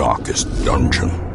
darkest dungeon.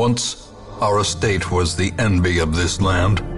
Once, our estate was the envy of this land.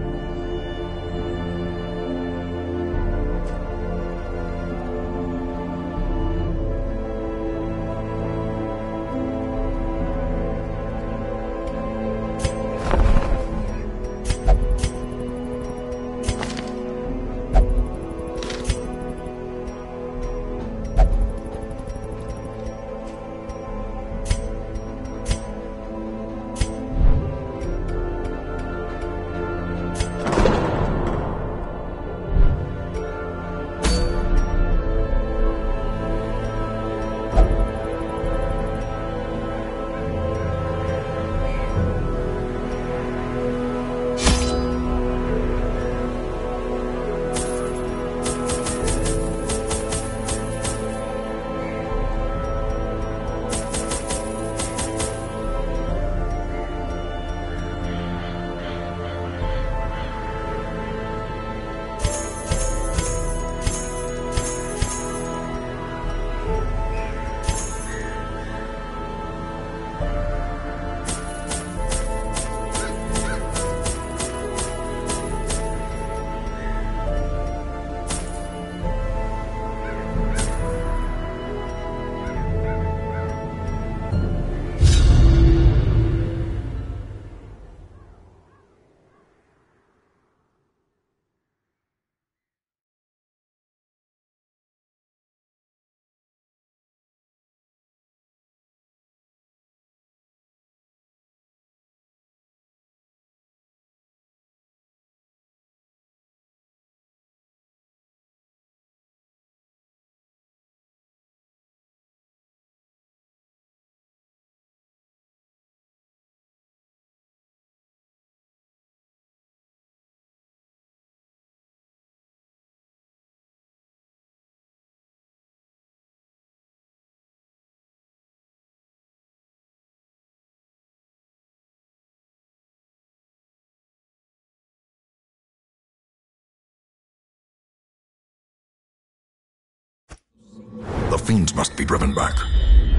Fiends must be driven back.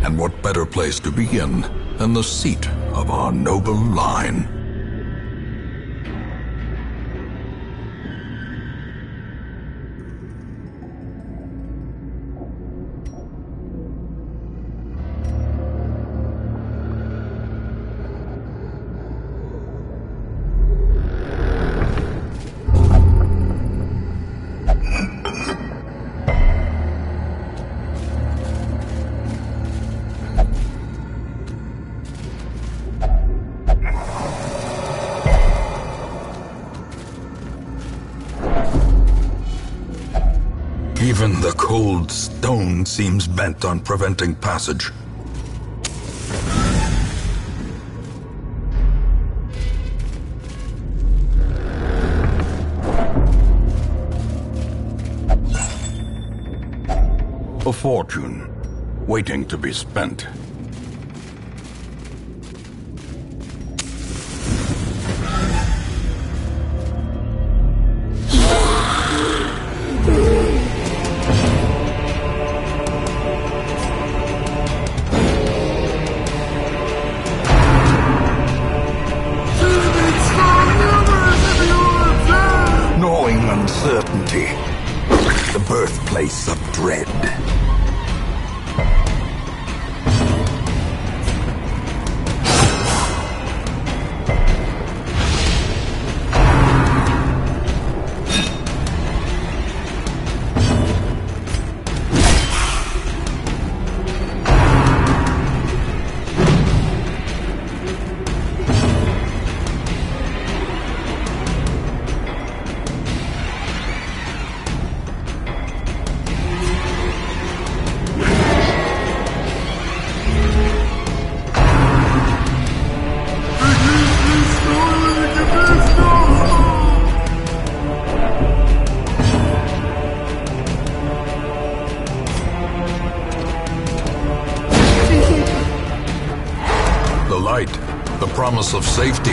And what better place to begin than the seat of our noble line? Bent on preventing passage. A fortune, waiting to be spent. Promise of safety.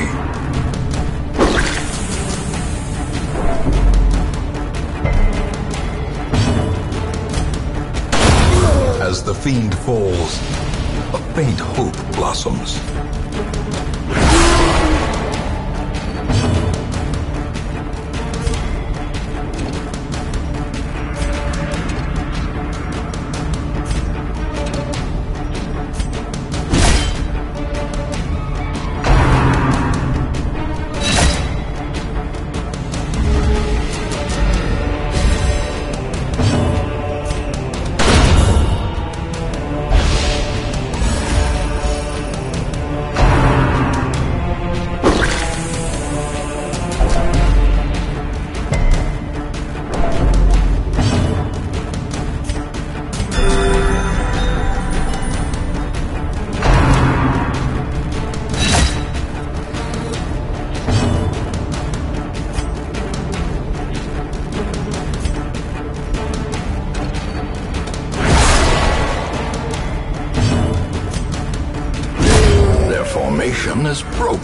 As the fiend falls, a faint hope blossoms.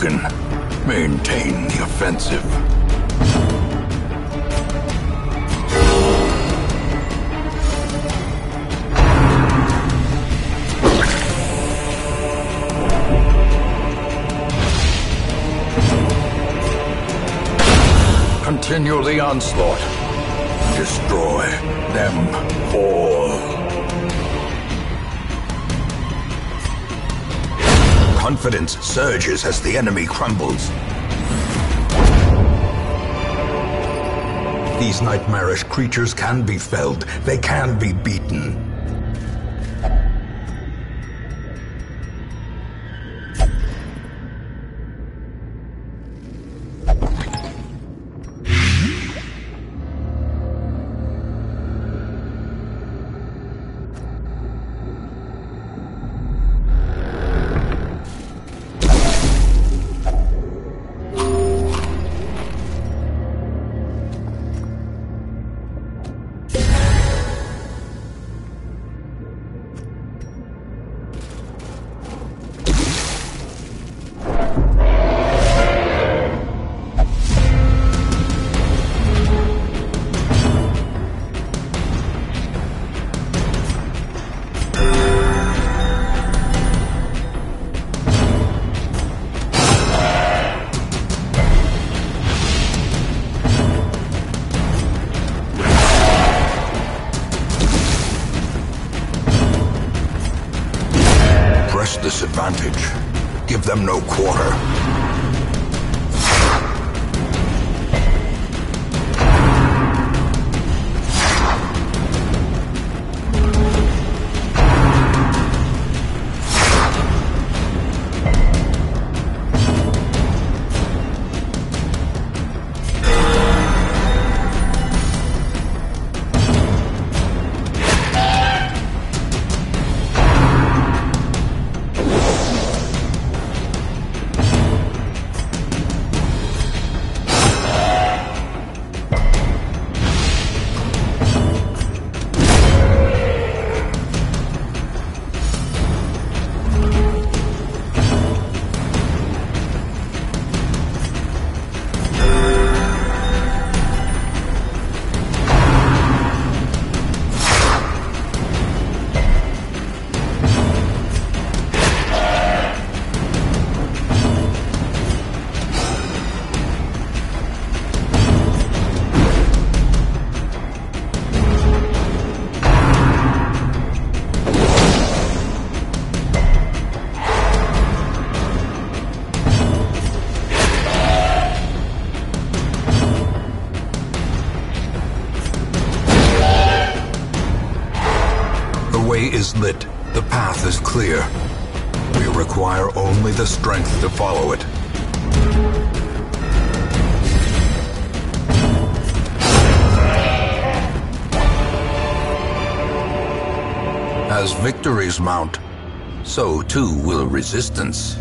Maintain the offensive. Continue the onslaught. The enemy crumbles. These nightmarish creatures can be felled. They can be beaten. Lit. The path is clear. We require only the strength to follow it. As victories mount, so too will resistance.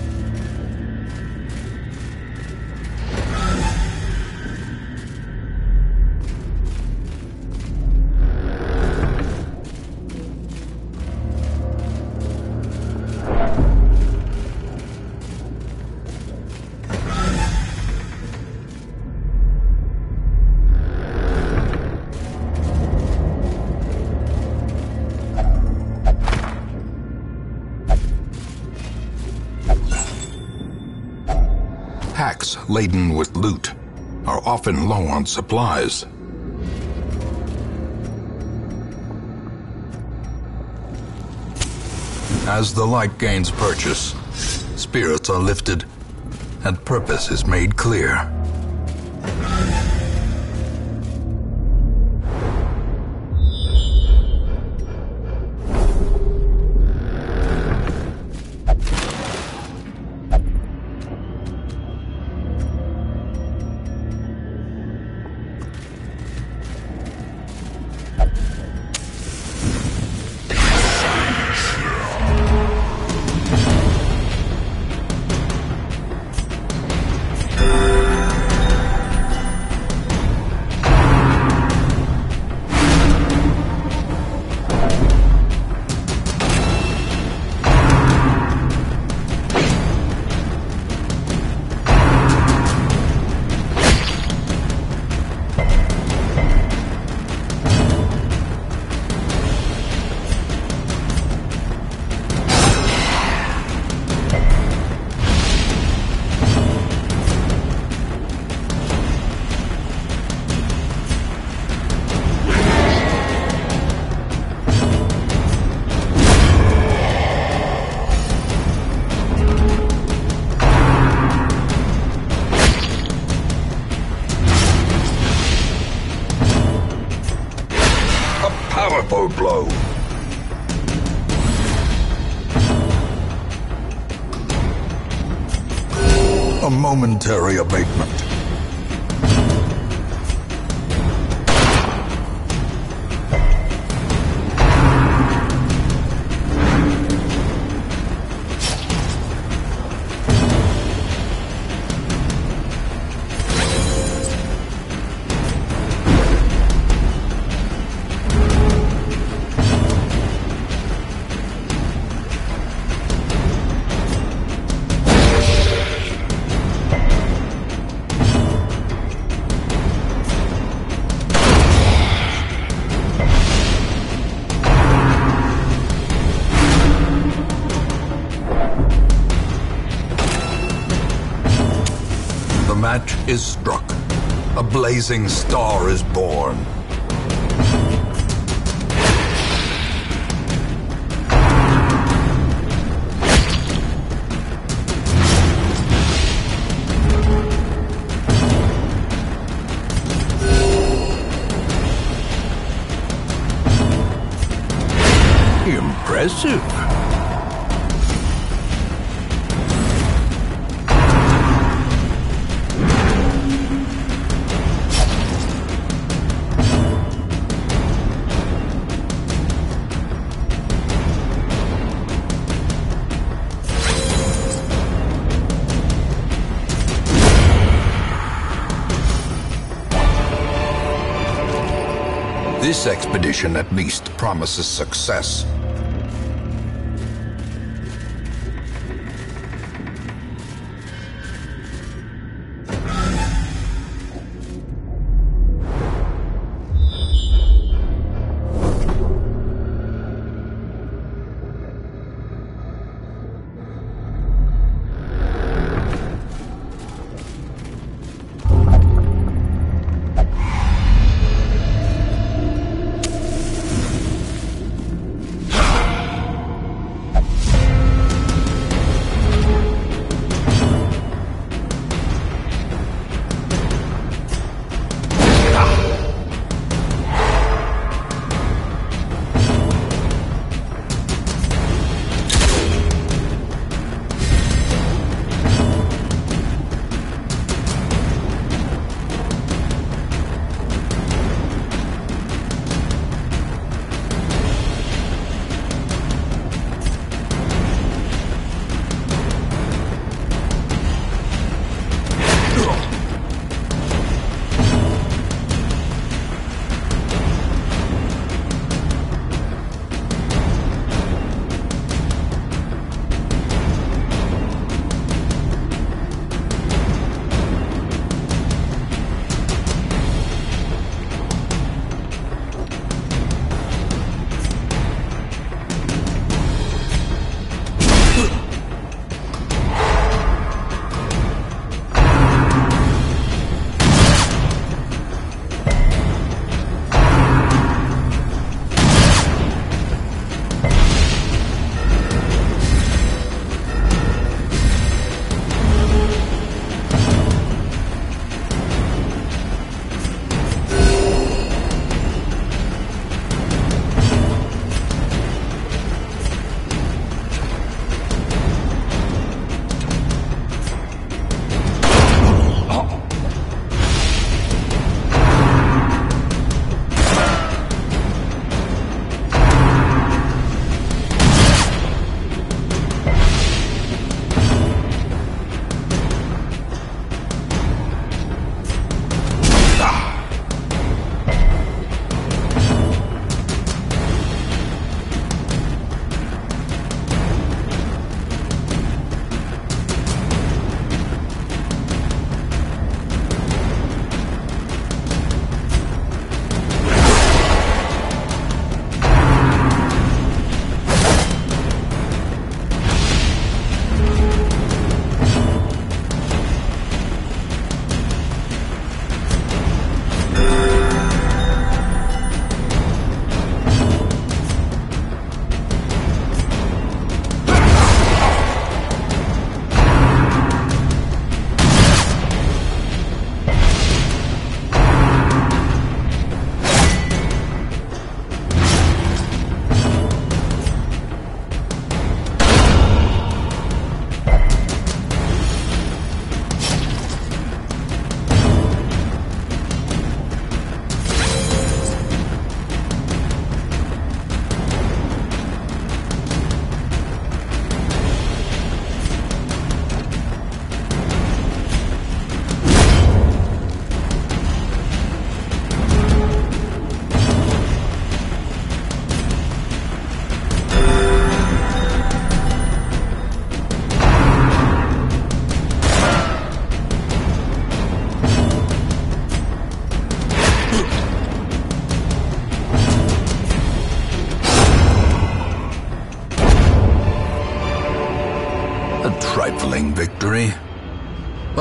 Supplies. As the light gains purchase, spirits are lifted and purpose is made clear. A blazing star is born. This expedition at least promises success.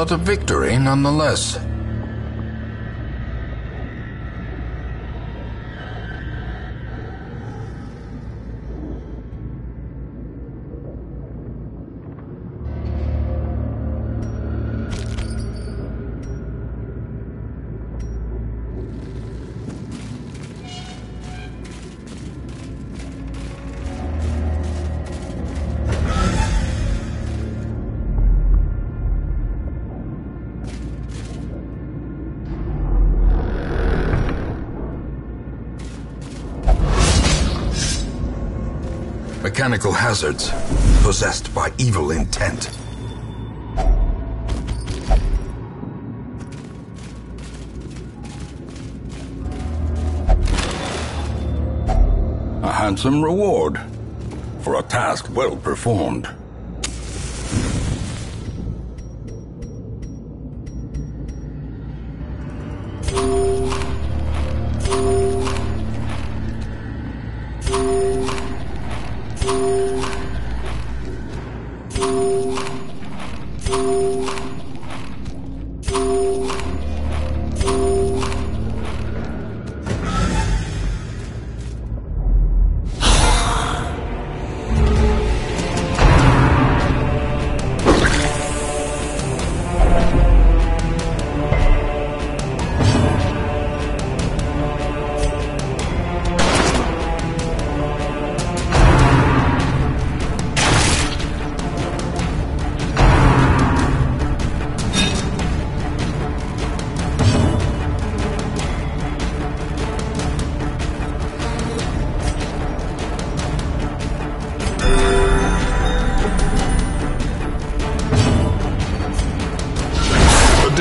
But a victory nonetheless. Mechanical hazards, possessed by evil intent. A handsome reward for a task well performed.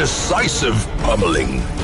Decisive pummeling.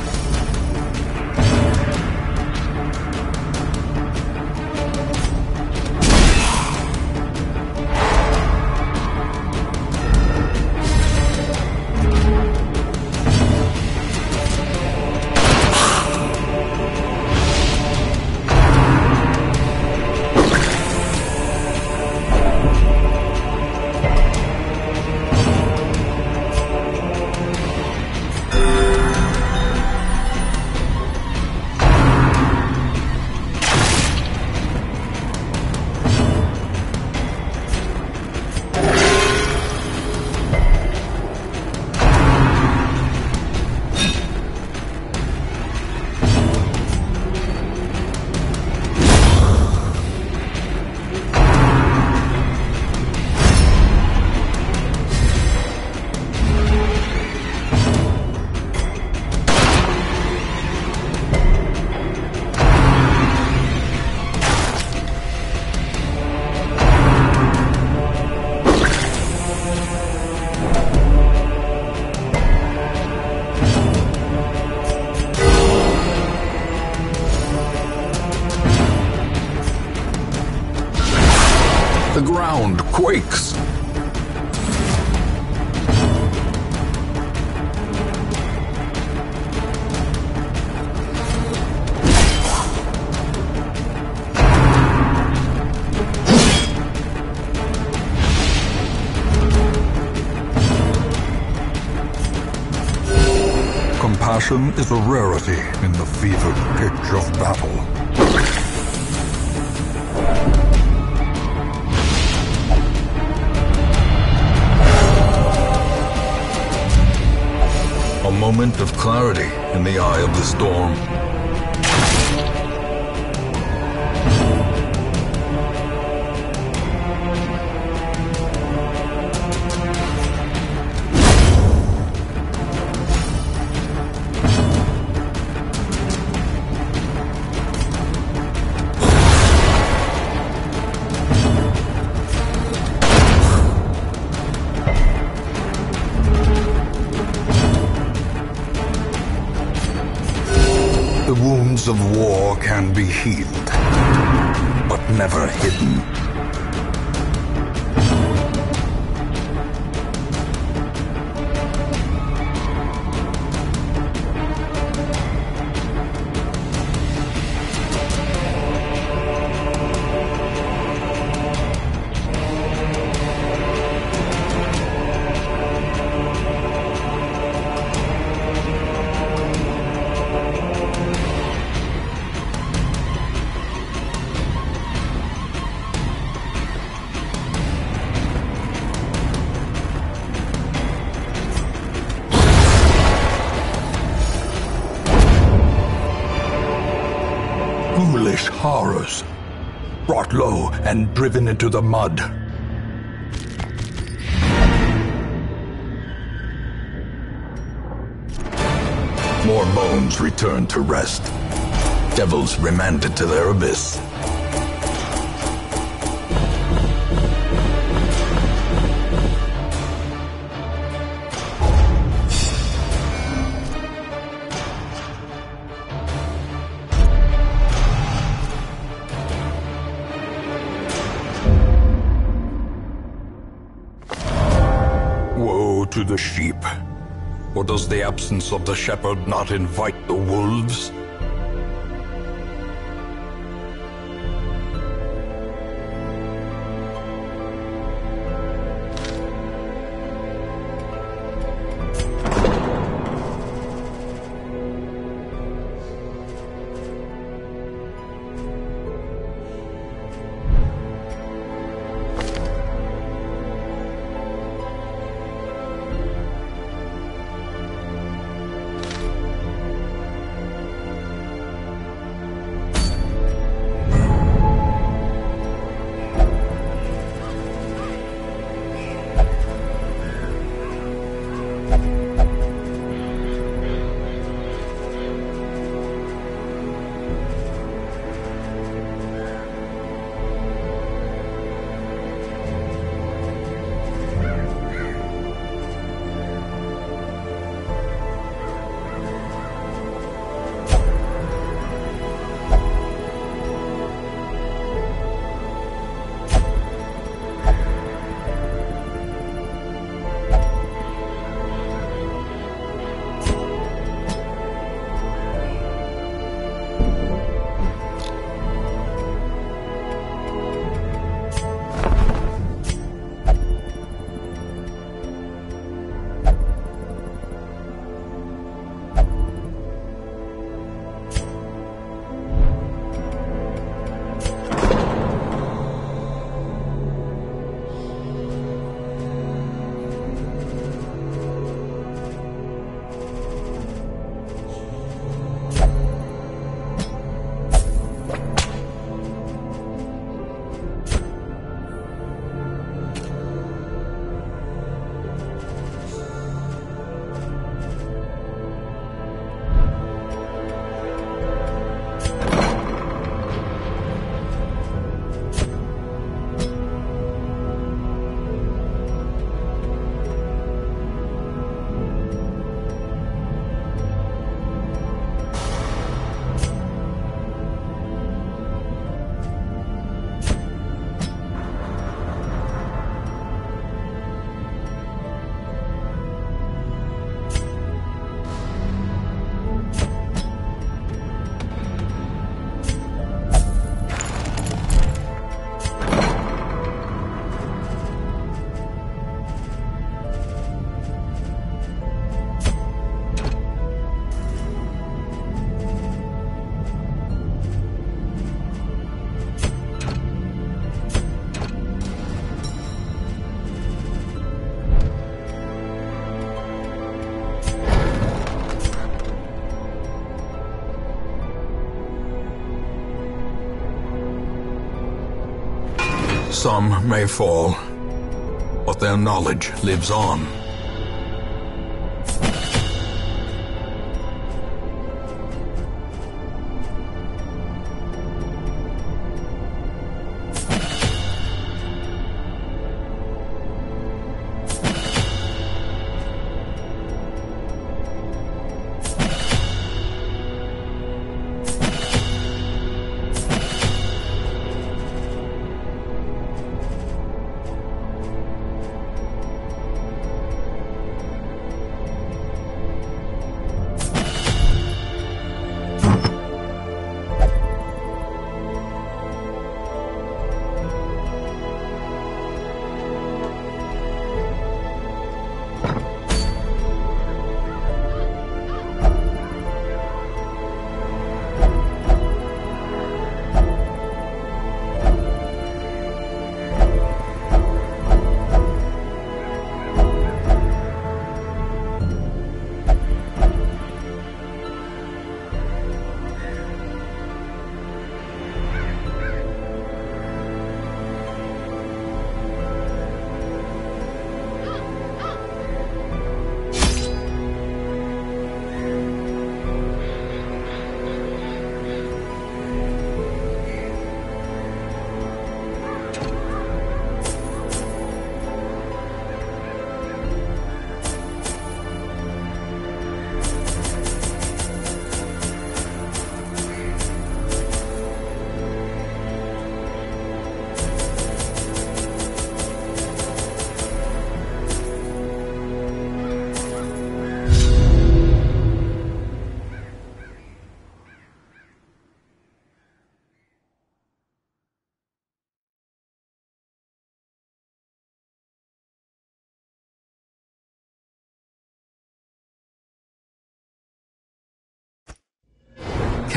Quakes. Compassion is a rarity in the fevered pitch of battle. In the eye of the storm. Into the mud. More bones returned to rest. Devils remanded to their abyss. Does the absence of the shepherd not invite the wolves? Some may fall, but their knowledge lives on.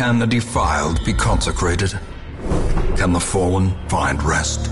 Can the defiled be consecrated? Can the fallen find rest?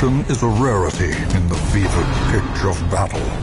Compassion is a rarity in the fevered pitch of battle.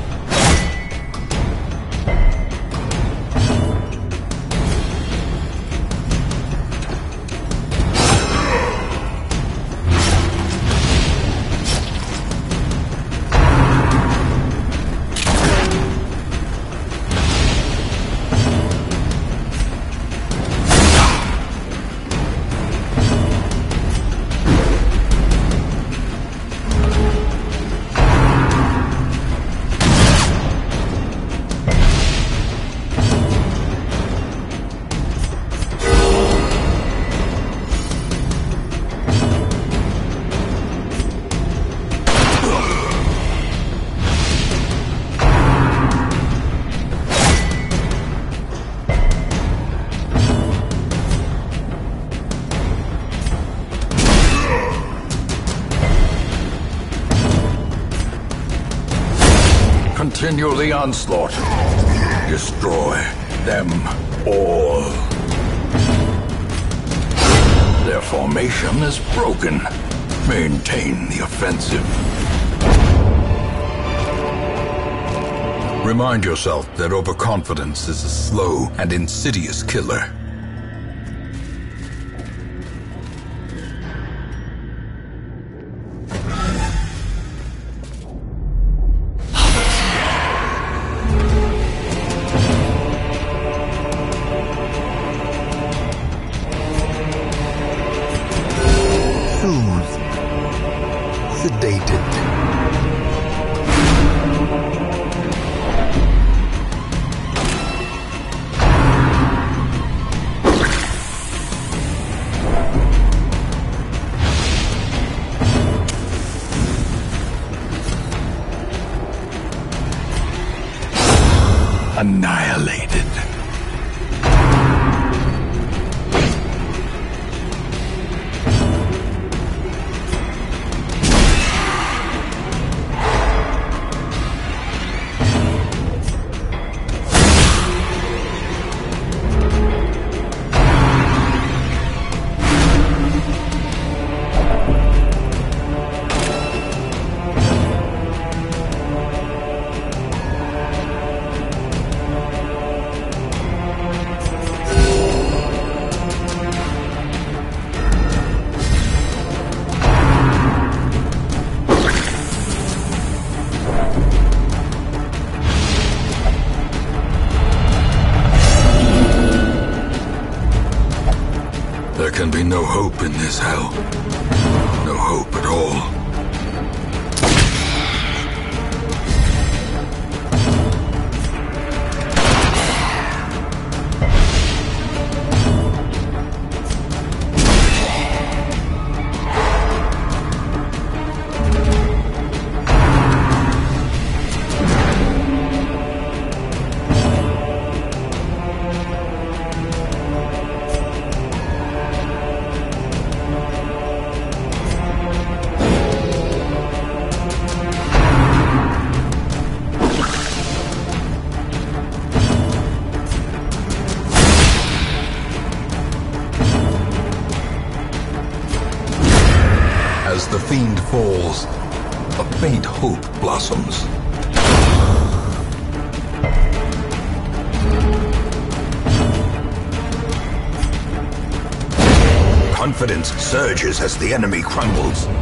Onslaught. Destroy them all. Their formation is broken. Maintain the offensive. Remind yourself that overconfidence is a slow and insidious killer. As the enemy crumbles.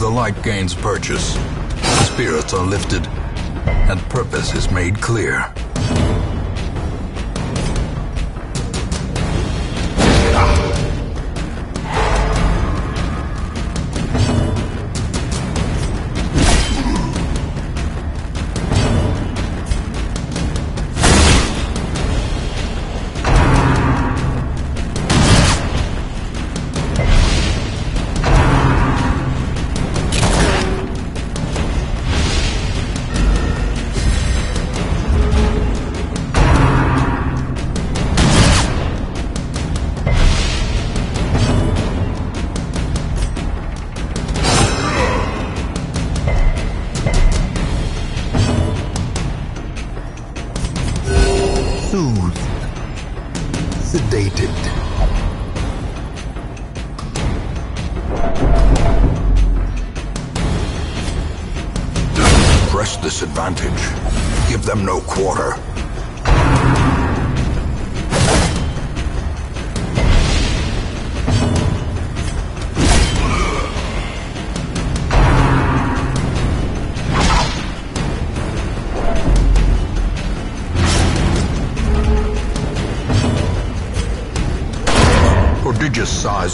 The light gains purchase, spirits are lifted, and purpose is made clear.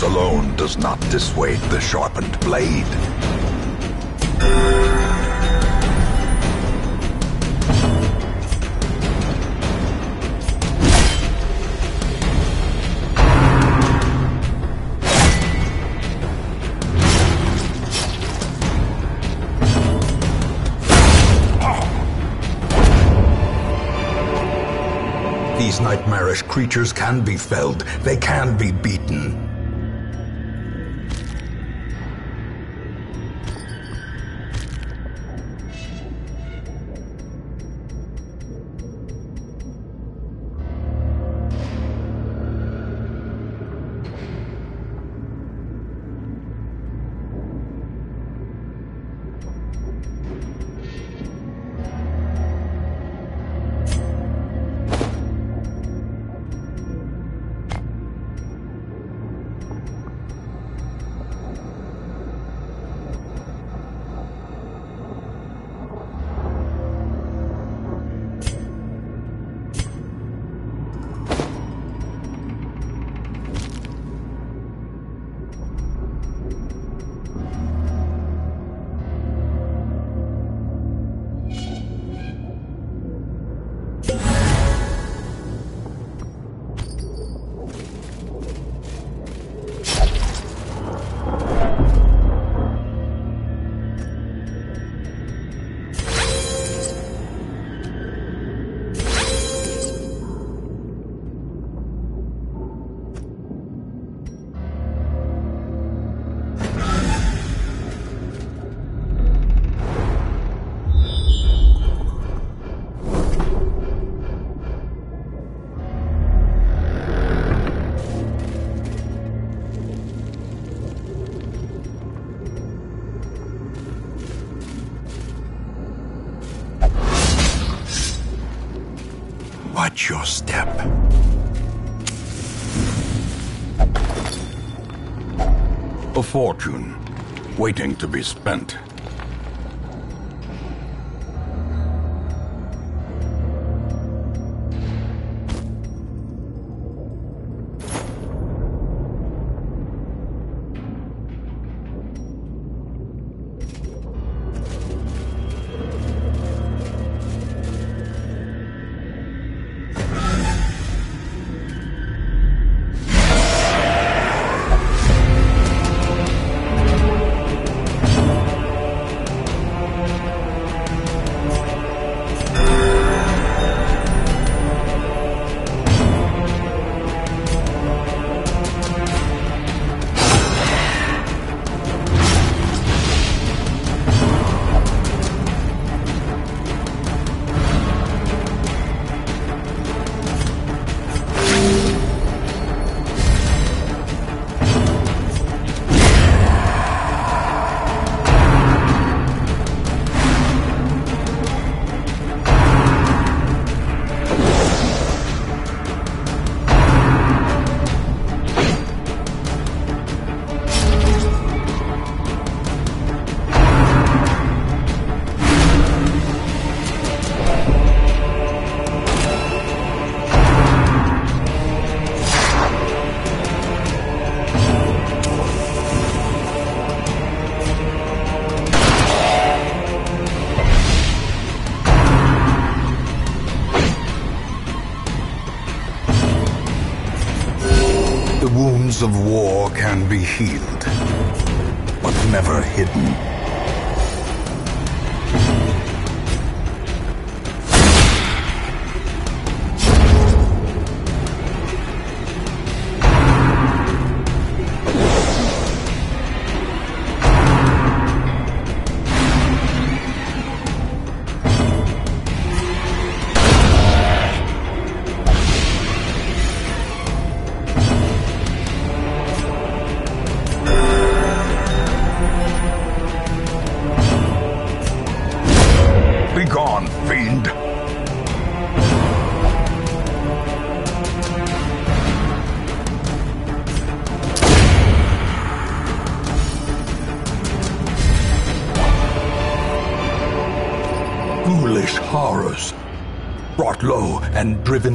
Alone does not dissuade the sharpened blade. These nightmarish creatures can be felled. They can be beaten. Waiting to be spent. Wounds of war can be healed, but never hidden.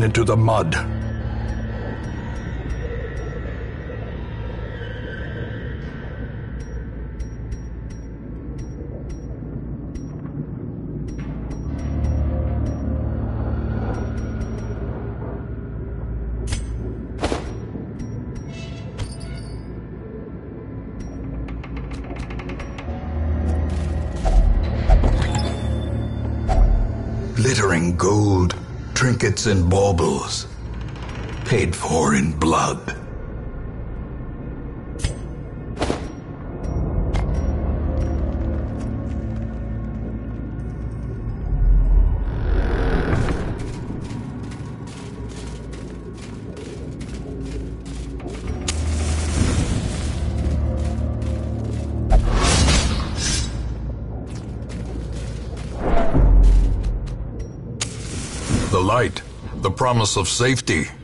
Into the mud. Promise of safety.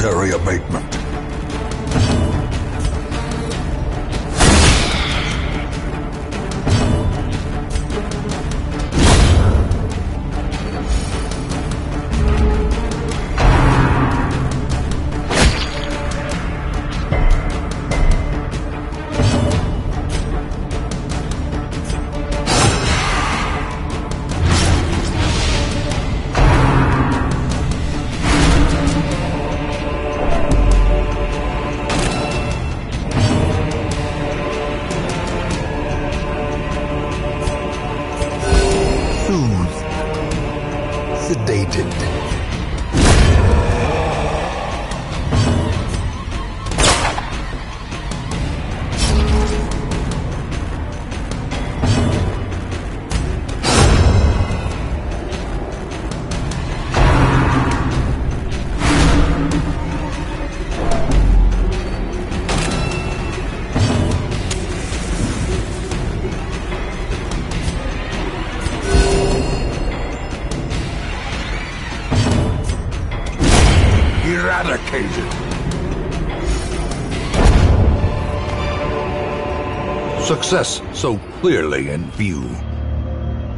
Momentary abatement. Success so clearly in view.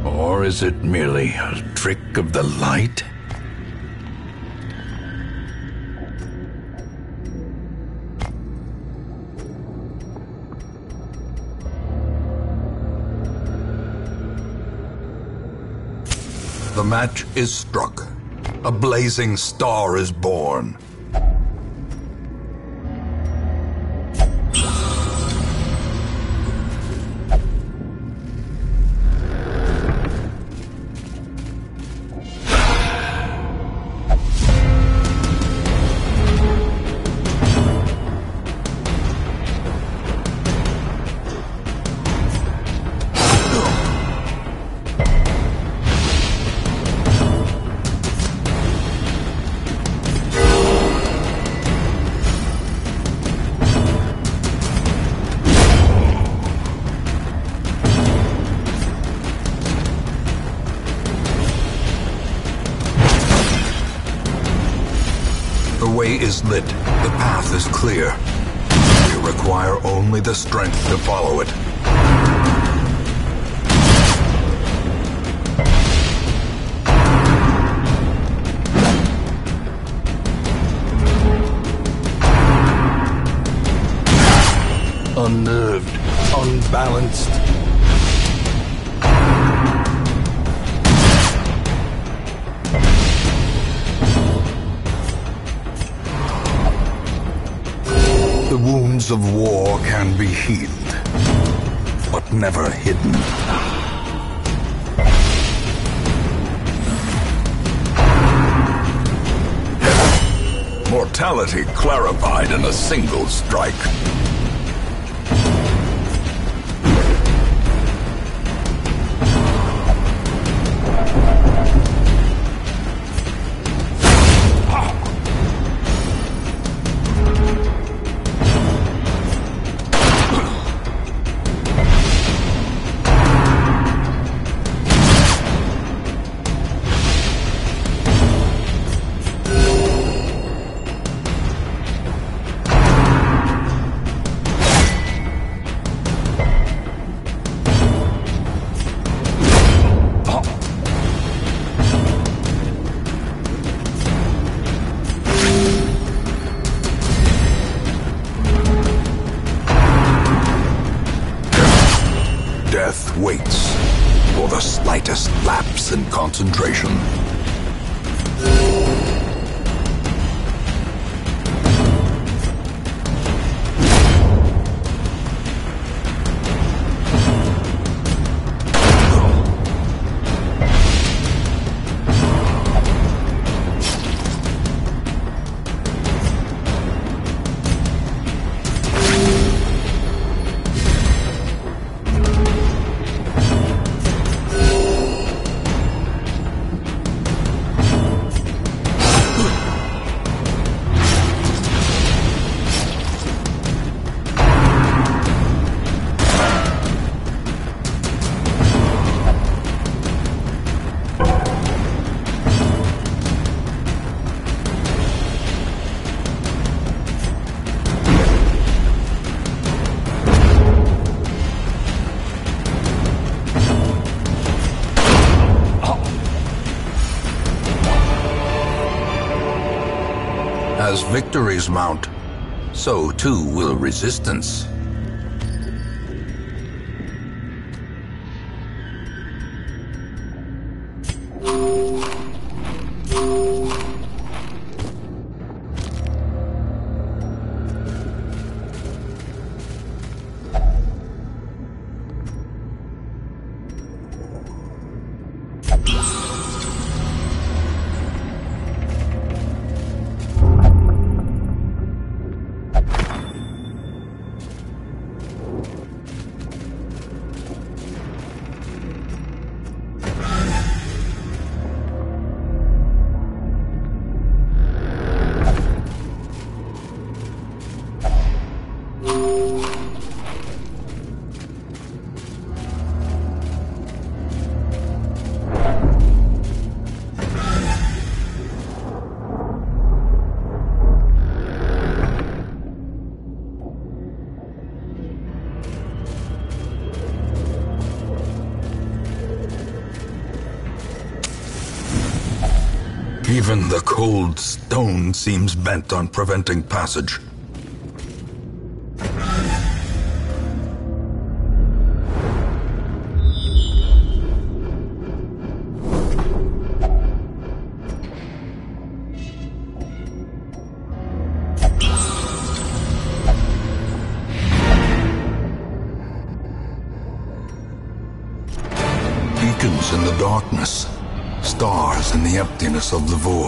Or is it merely a trick of the light? The match is struck. A blazing star is born. Strength wounds of war can be healed, but never hidden. Mortality clarified in a single strike. As victories mount, so too will resistance. Seems bent on preventing passage. Beacons in the darkness, stars in the emptiness of the void.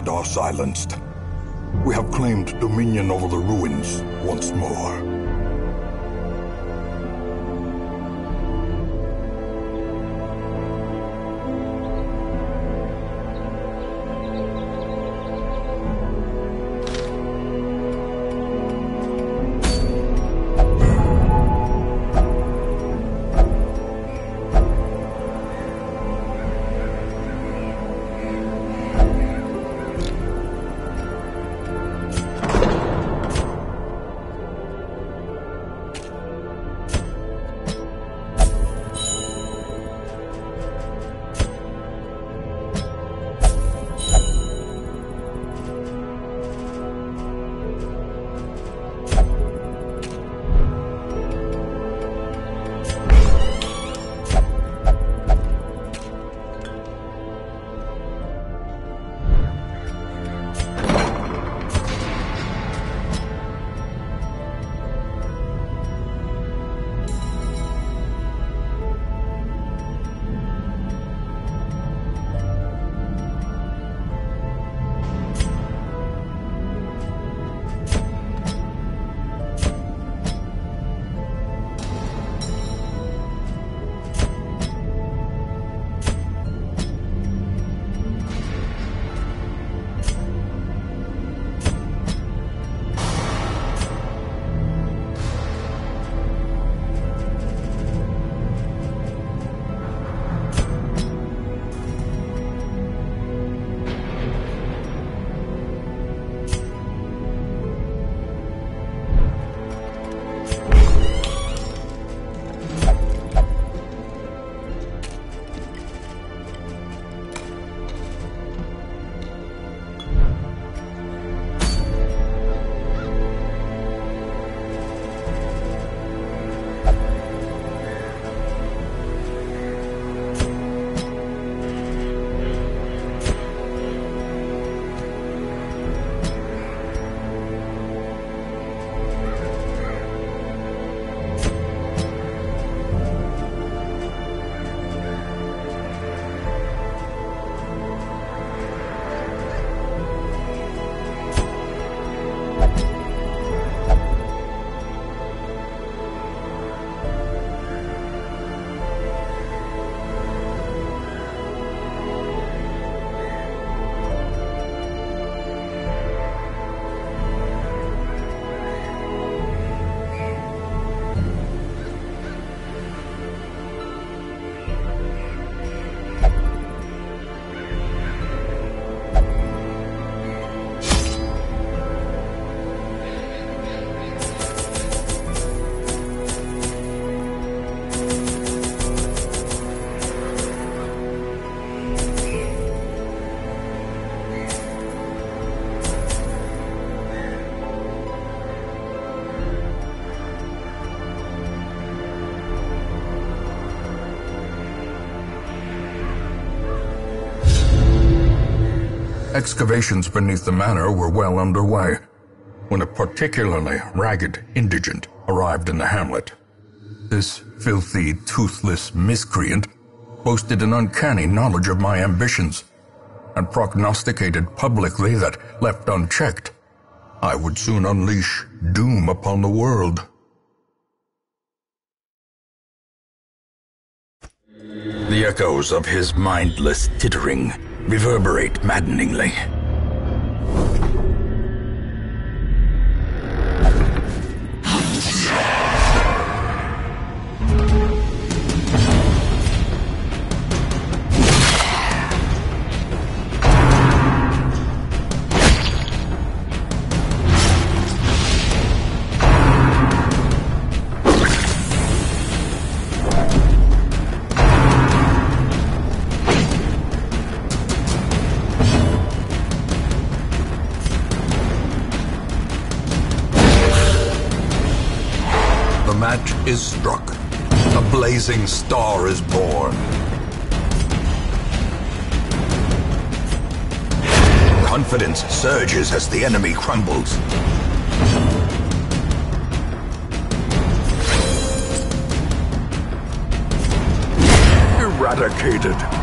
Dead are silenced. We have claimed dominion over the ruins once more. Excavations beneath the manor were well underway when a particularly ragged indigent arrived in the hamlet. This filthy, toothless miscreant boasted an uncanny knowledge of my ambitions and prognosticated publicly that, left unchecked, I would soon unleash doom upon the world. The echoes of his mindless tittering reverberate maddeningly. Blazing star is born. Confidence surges as the enemy crumbles. Eradicated.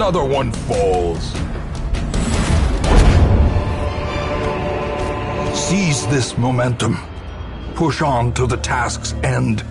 Another one falls. Seize this momentum. Push on to the task's end.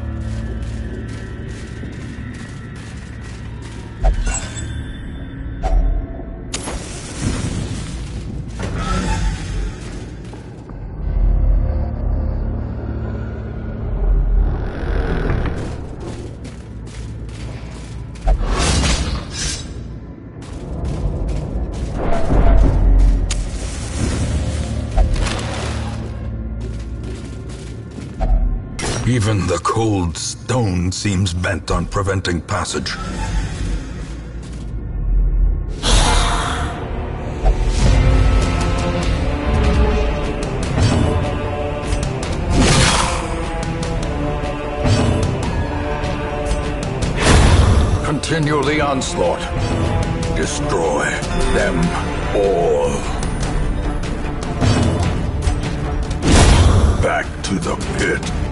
Even the cold stone seems bent on preventing passage. Continue the onslaught. Destroy them all. Back to the pit.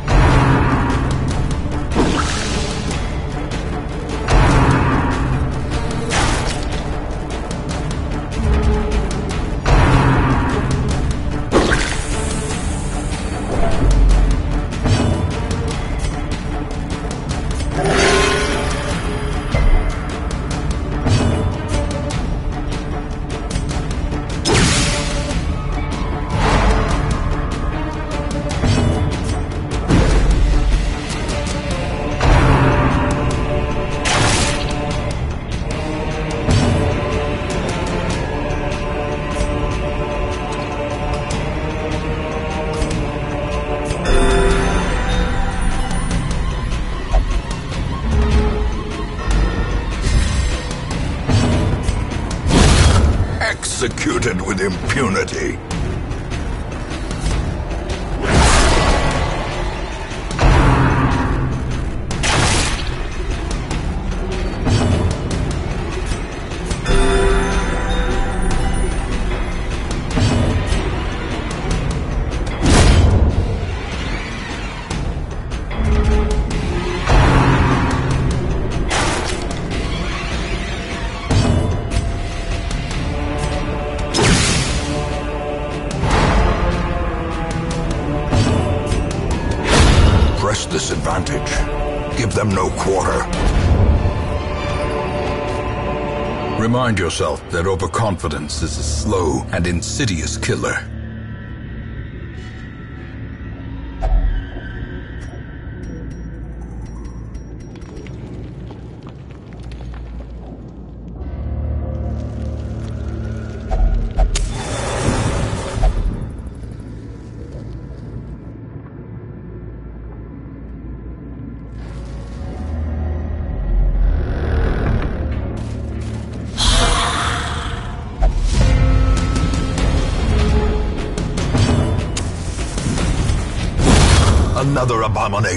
Remind yourself that overconfidence is a slow and insidious killer.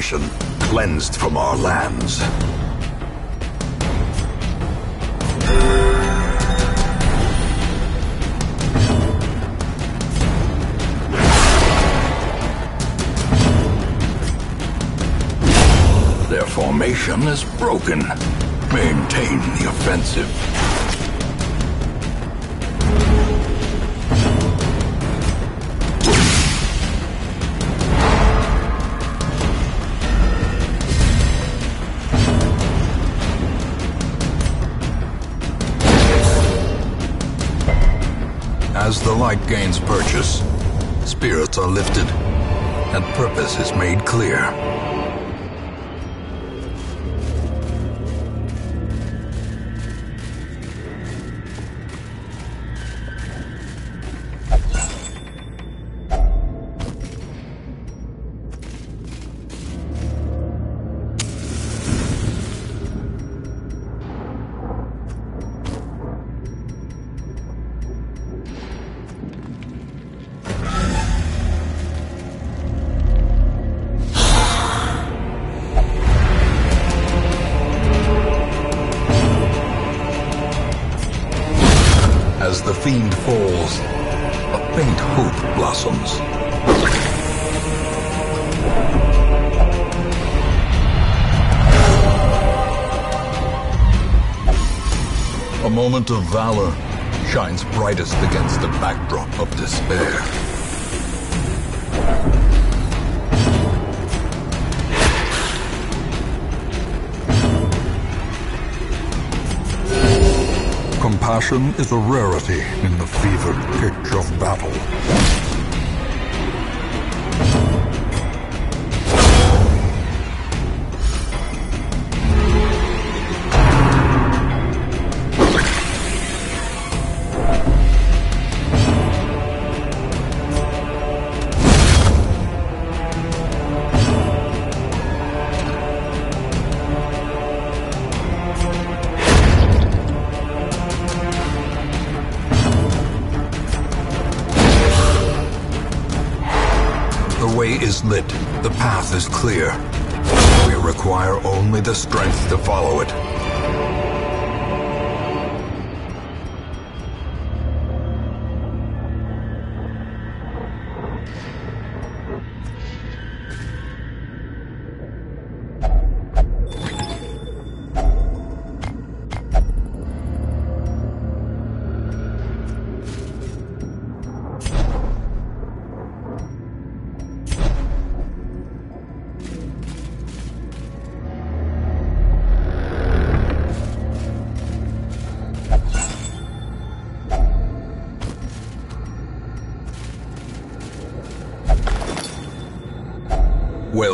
Cleansed from our lands. Their formation is broken. Maintain the offensive. The gains purchase, spirits are lifted, and purpose is made clear. Is a rarity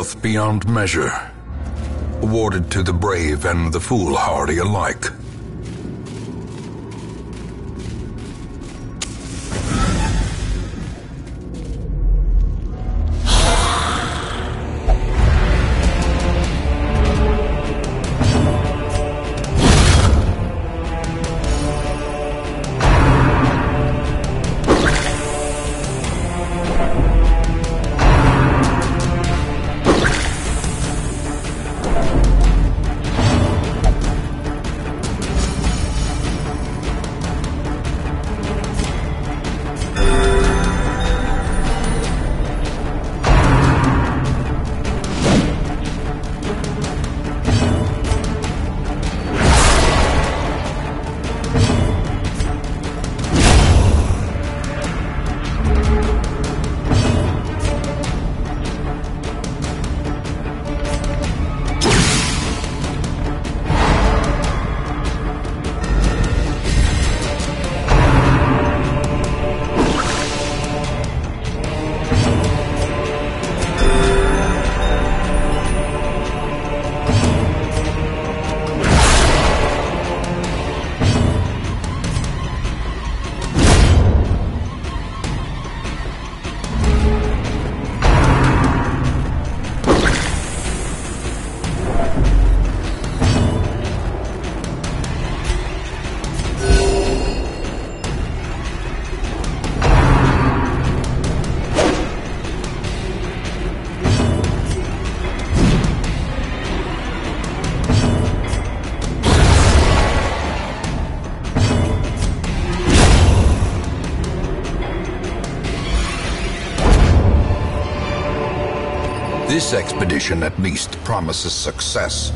wealth beyond measure, awarded to the brave and the foolhardy alike. This expedition at least promises success.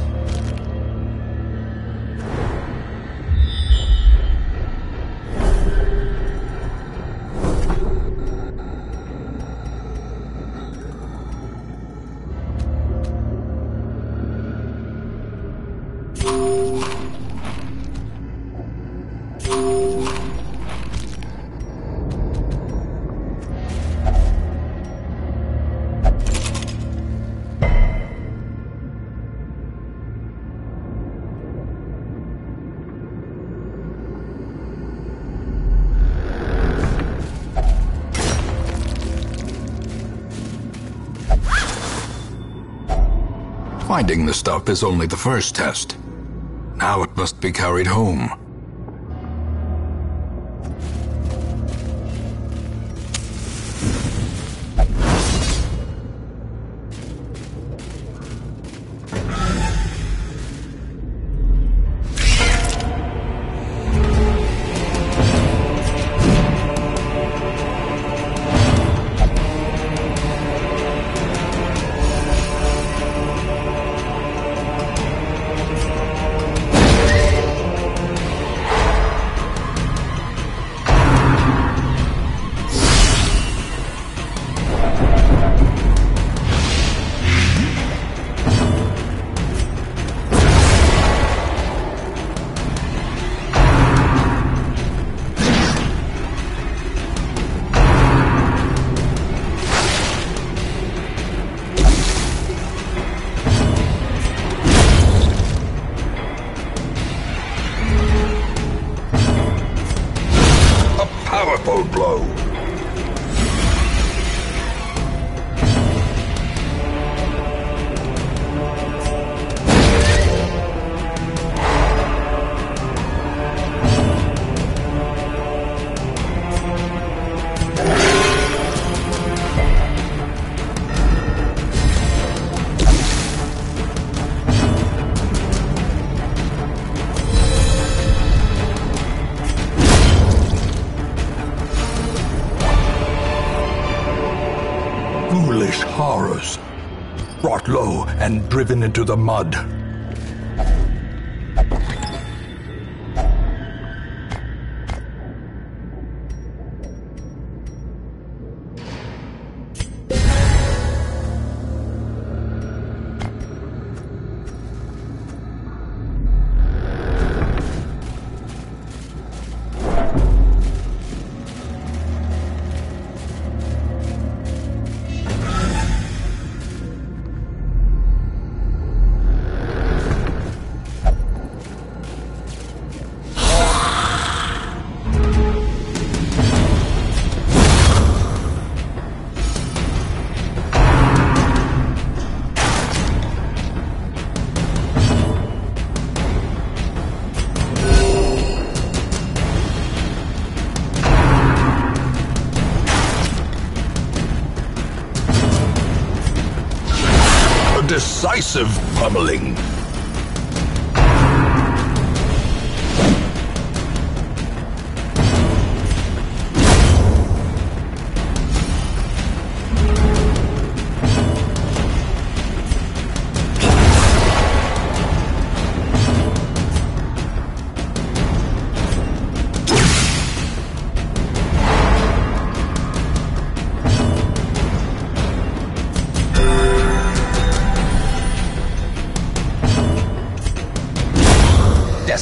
Finding the stuff is only the first test. Now it must be carried home. Low and driven into the mud. Decisive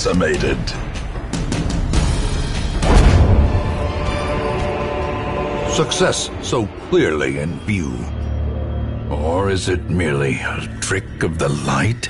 Decimated. Success so clearly in view. Or is it merely a trick of the light?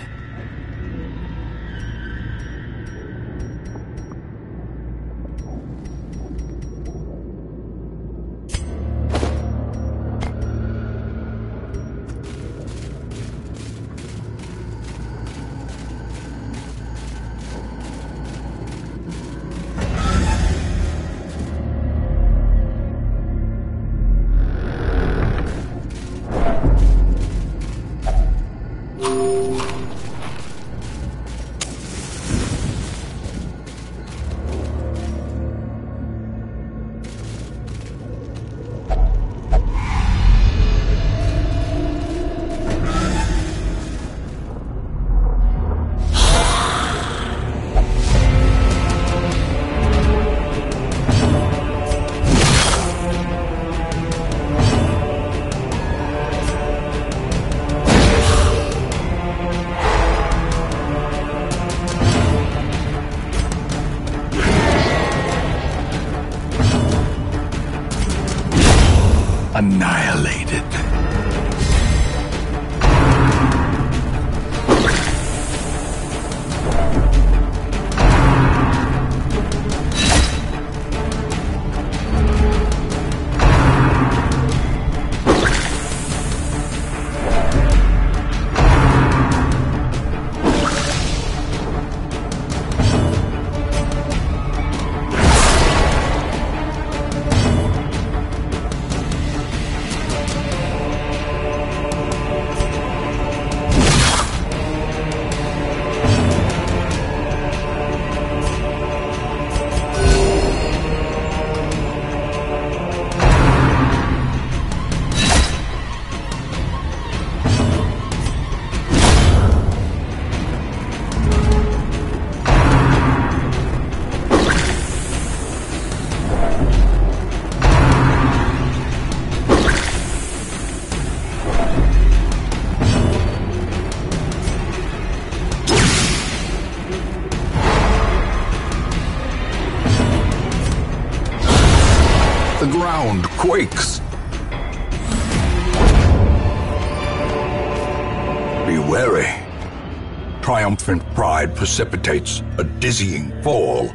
Precipitates a dizzying fall.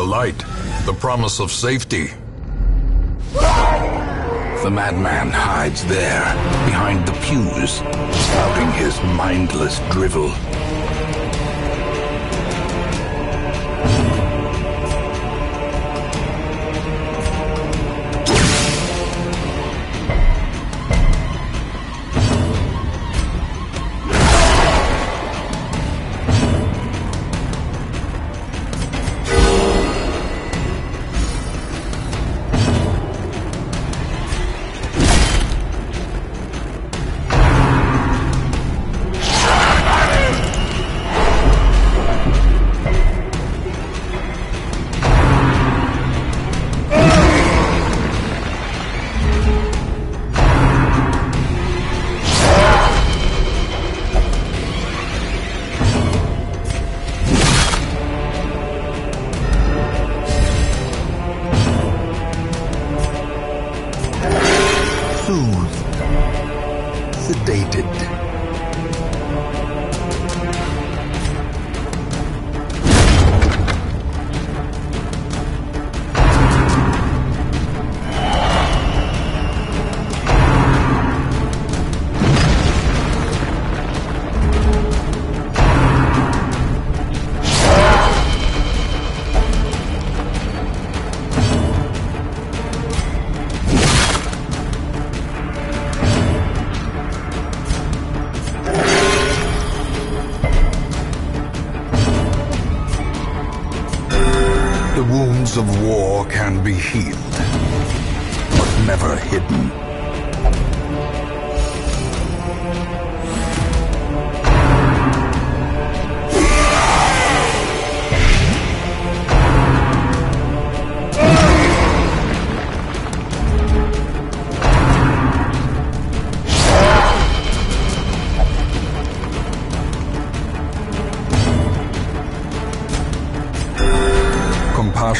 The light, the promise of safety. The madman hides there, behind the pews, spouting his mindless drivel.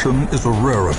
Is a rarity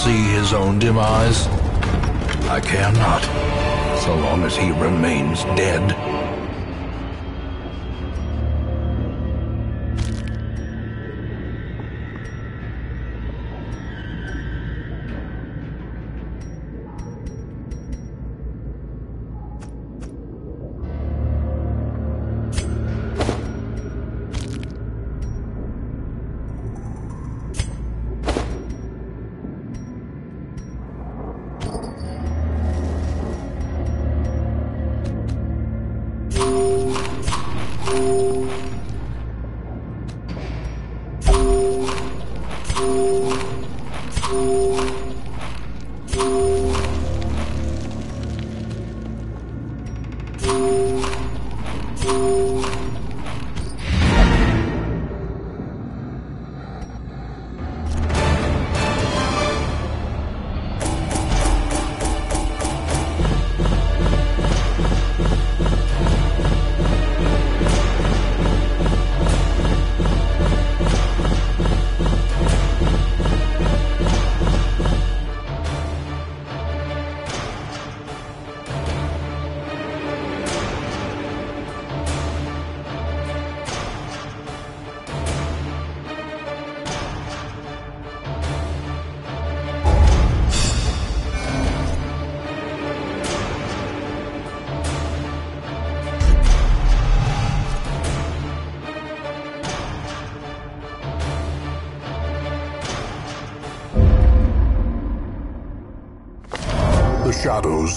foresee his own demise? I care not, so long as he remains dead.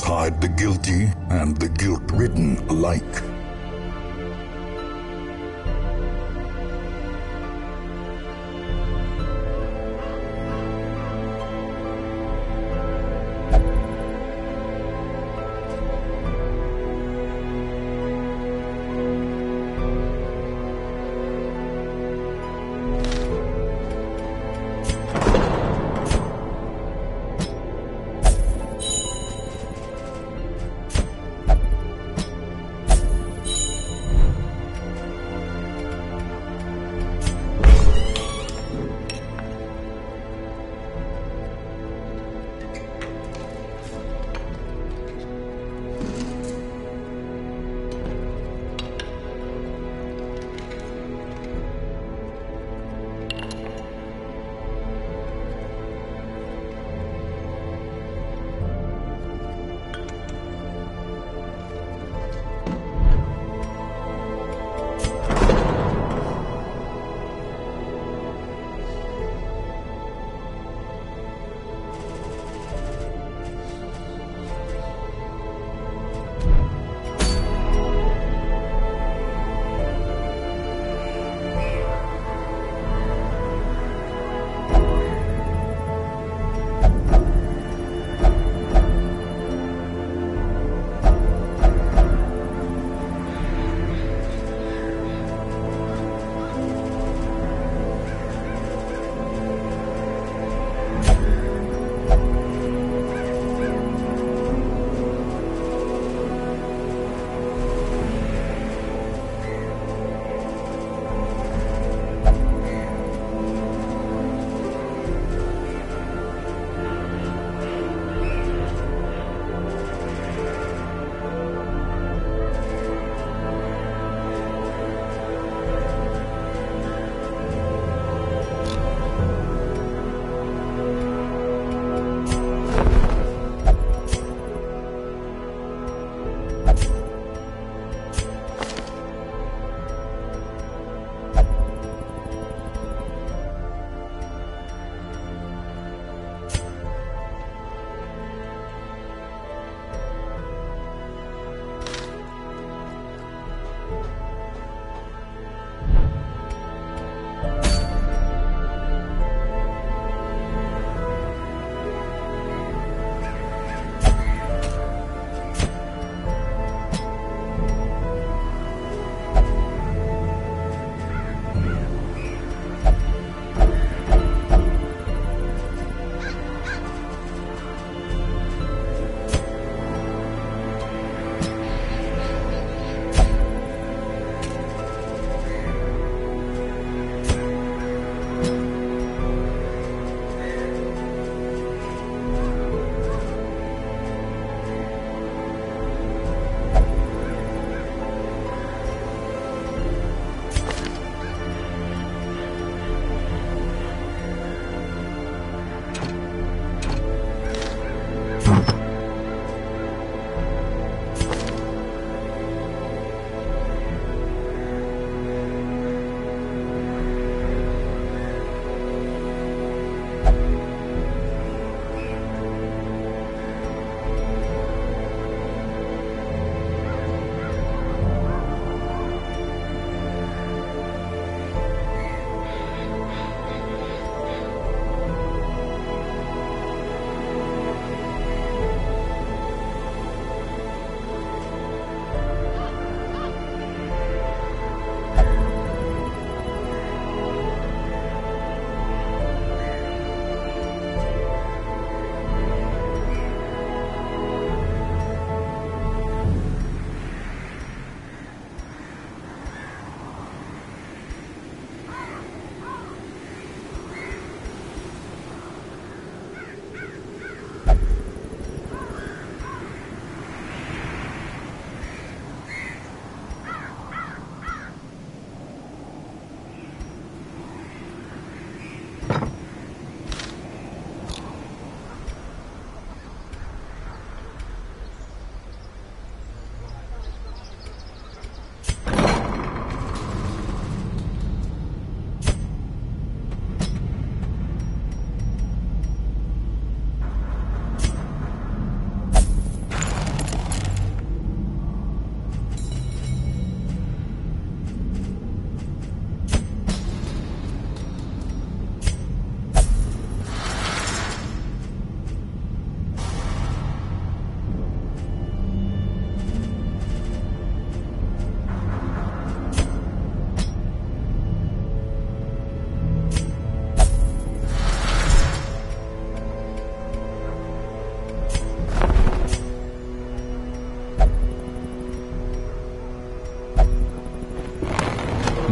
Hide the guilty and the guilt-ridden alike.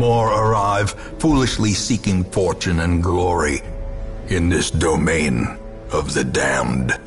More arrive, foolishly seeking fortune and glory in this domain of the damned.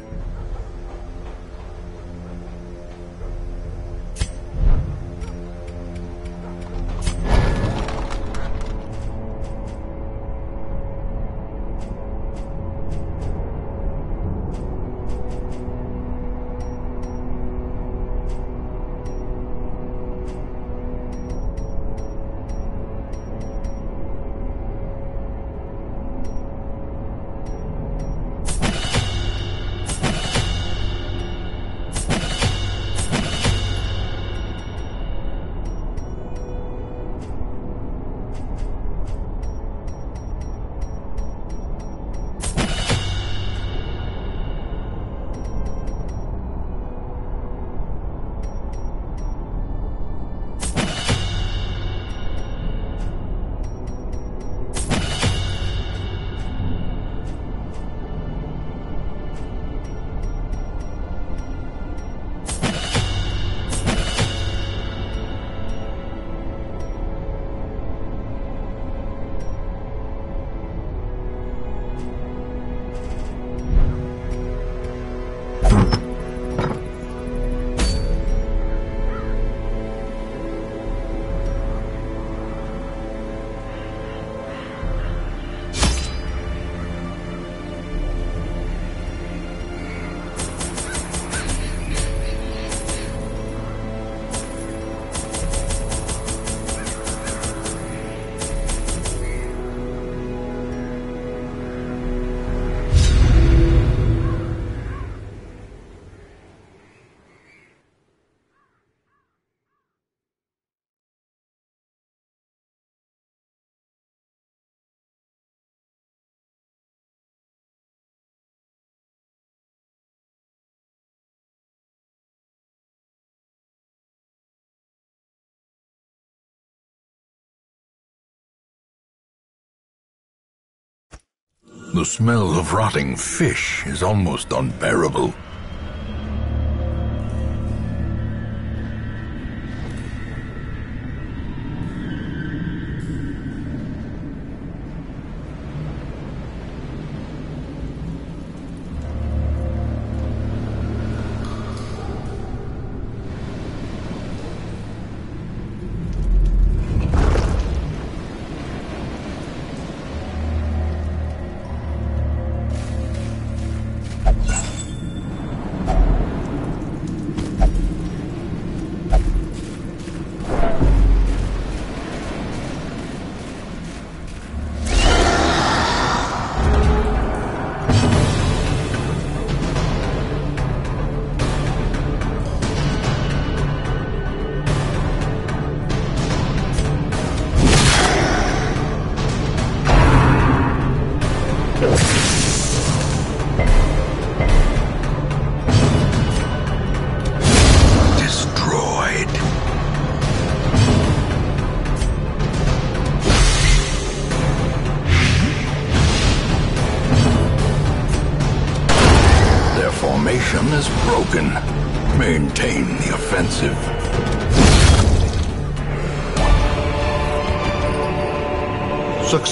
The smell of rotting fish is almost unbearable.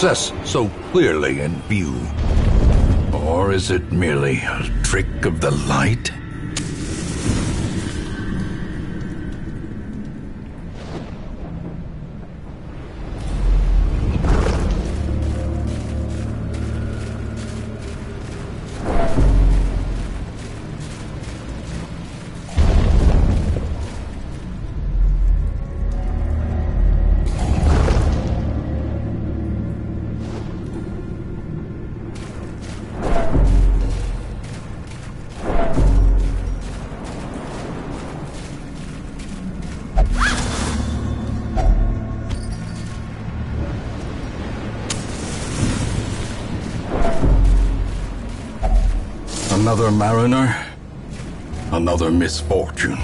Success so clearly in view. Or is it merely a trick of the light? Another mariner, another misfortune.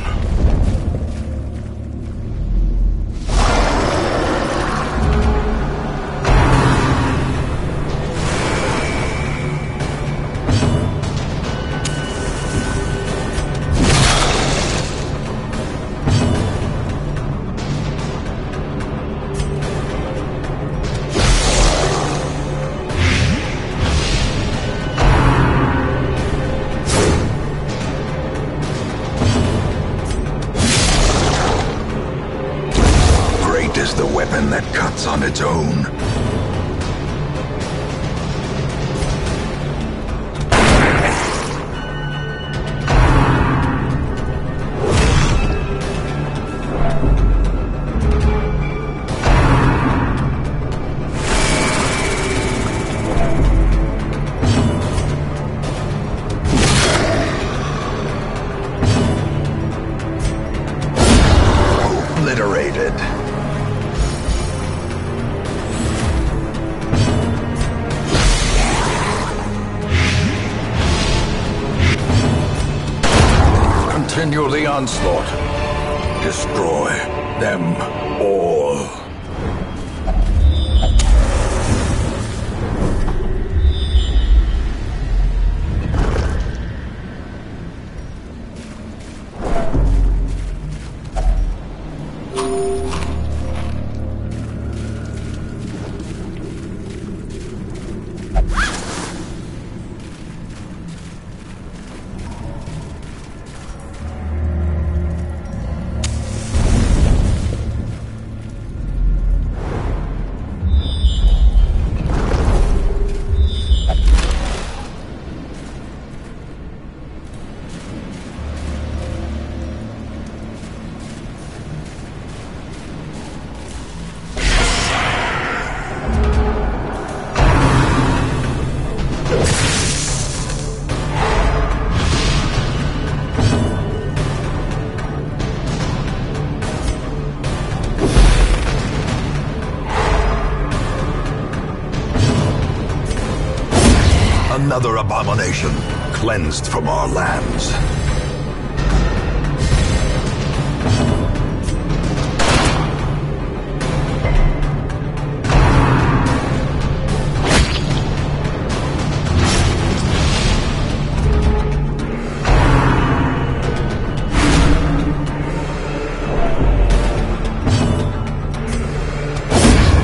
another abomination cleansed from our lands.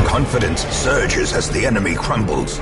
Confidence surges as the enemy crumbles.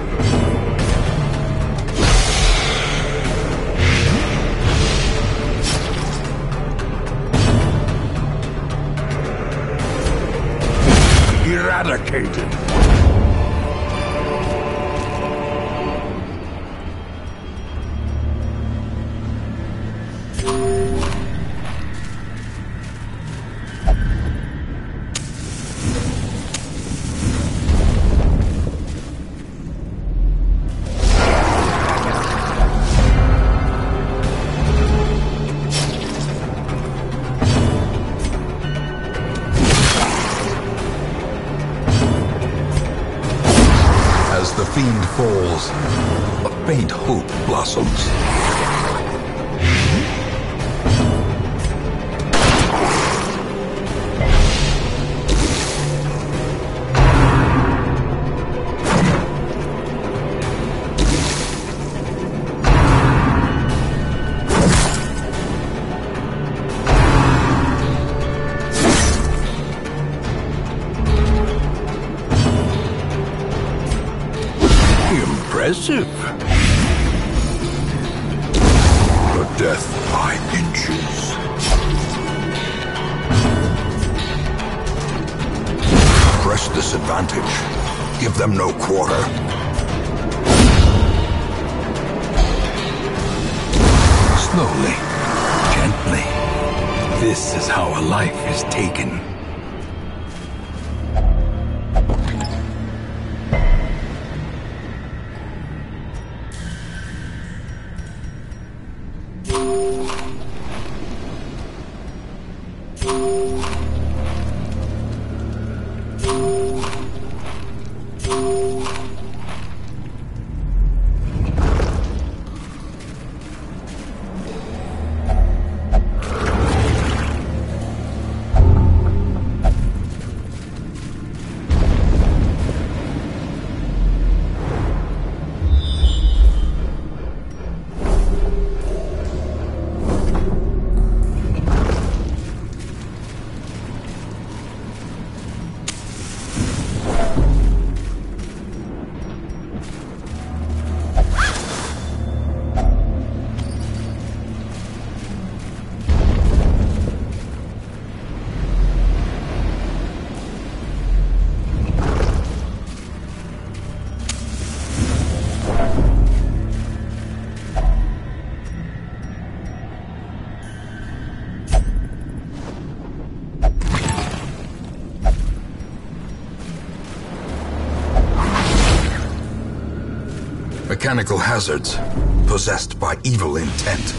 Mechanical hazards, possessed by evil intent.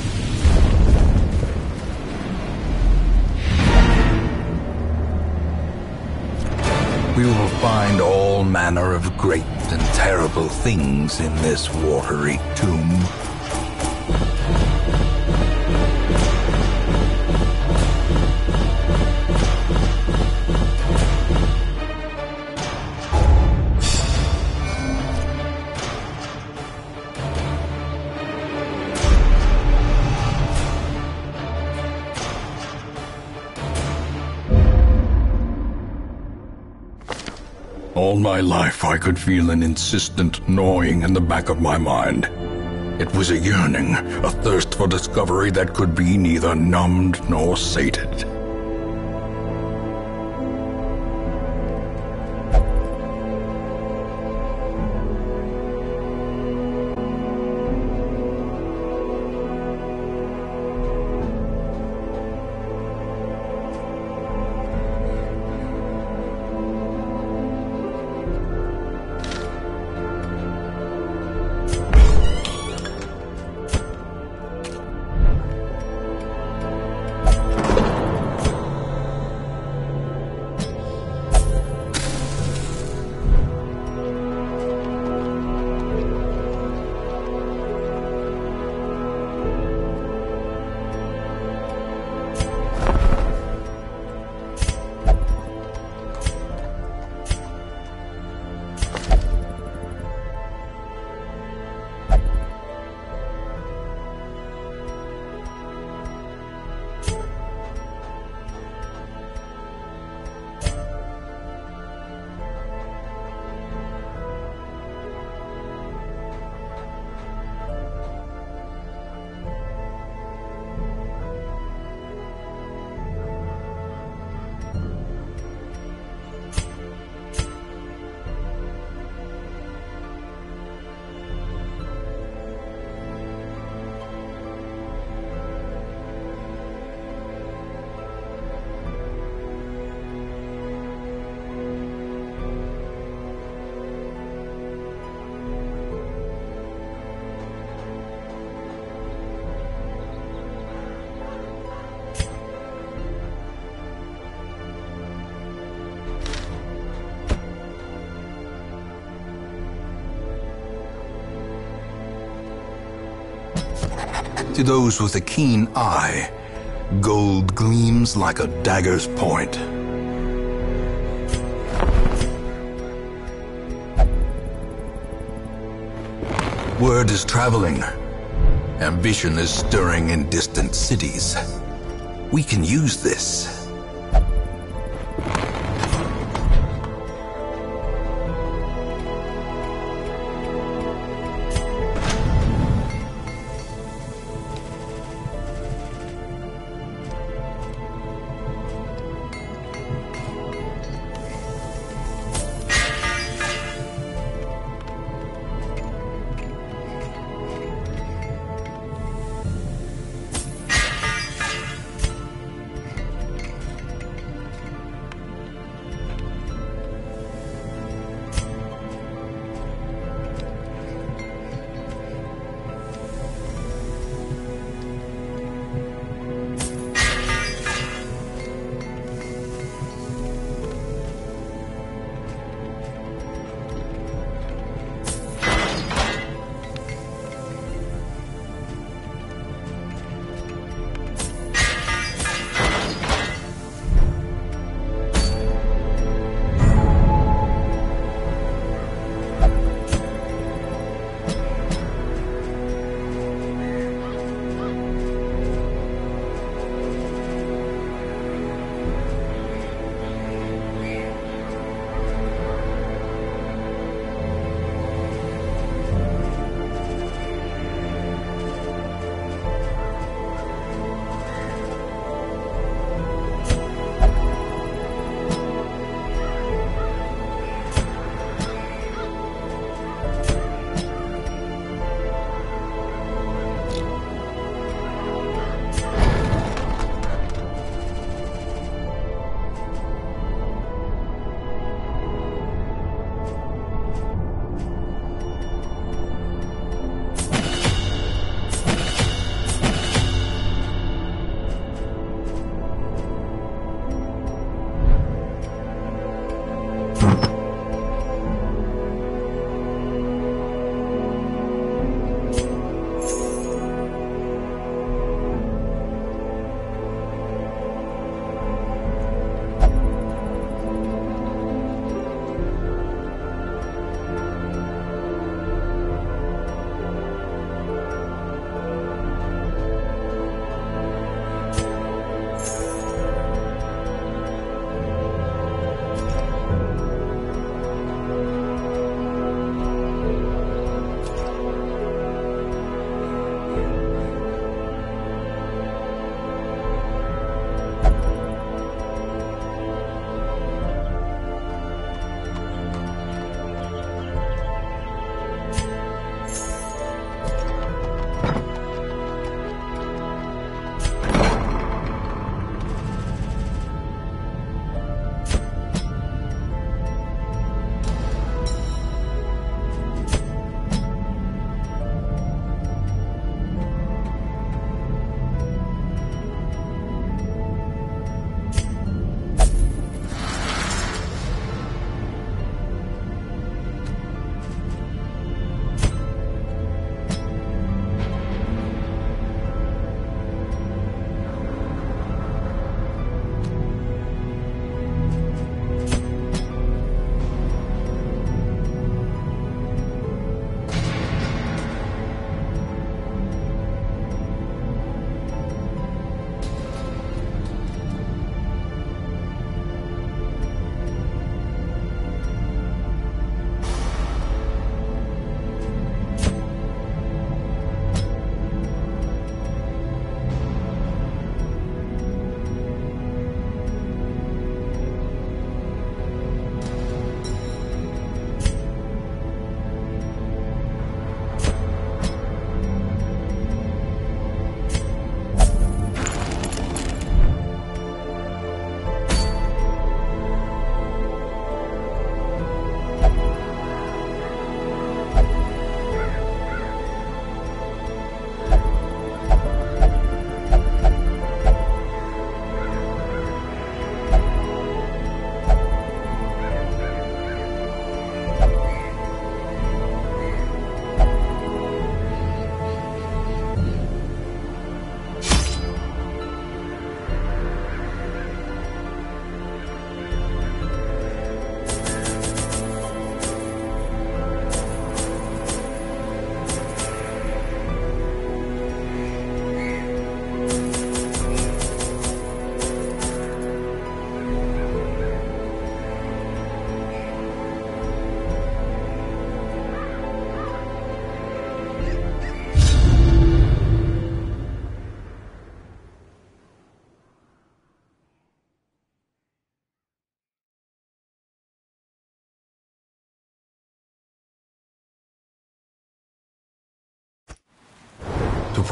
We will find all manner of great and terrible things in this watery tomb. All my life I could feel an insistent gnawing in the back of my mind. It was a yearning, a thirst for discovery that could be neither numbed nor sated. To those with a keen eye, gold gleams like a dagger's point. Word is traveling. Ambition is stirring in distant cities. We can use this.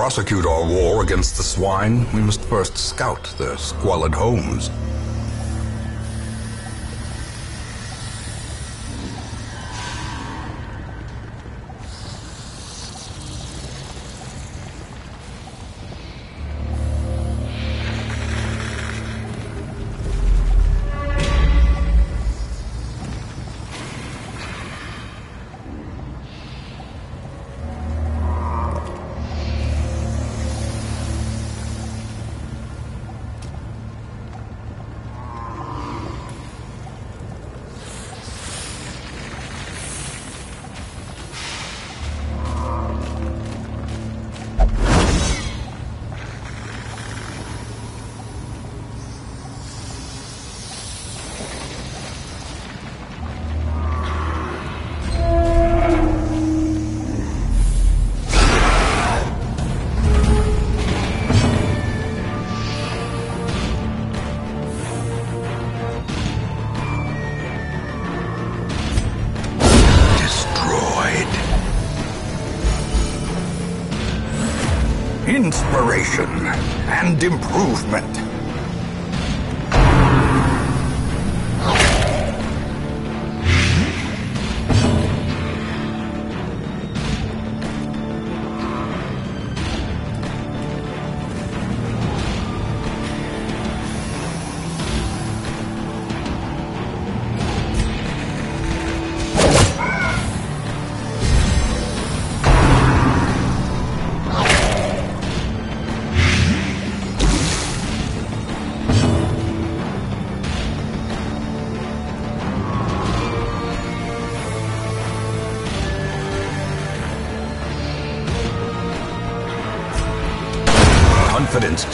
Prosecute our war against the swine, we must first scout their squalid homes.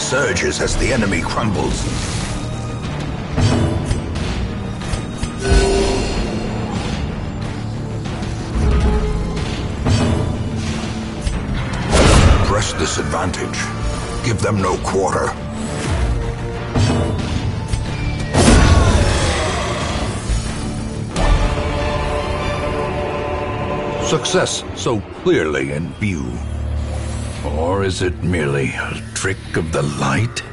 Surges as the enemy crumbles. Press this advantage. Give them no quarter. Success so clearly in view. Or is it merely a trick of the light?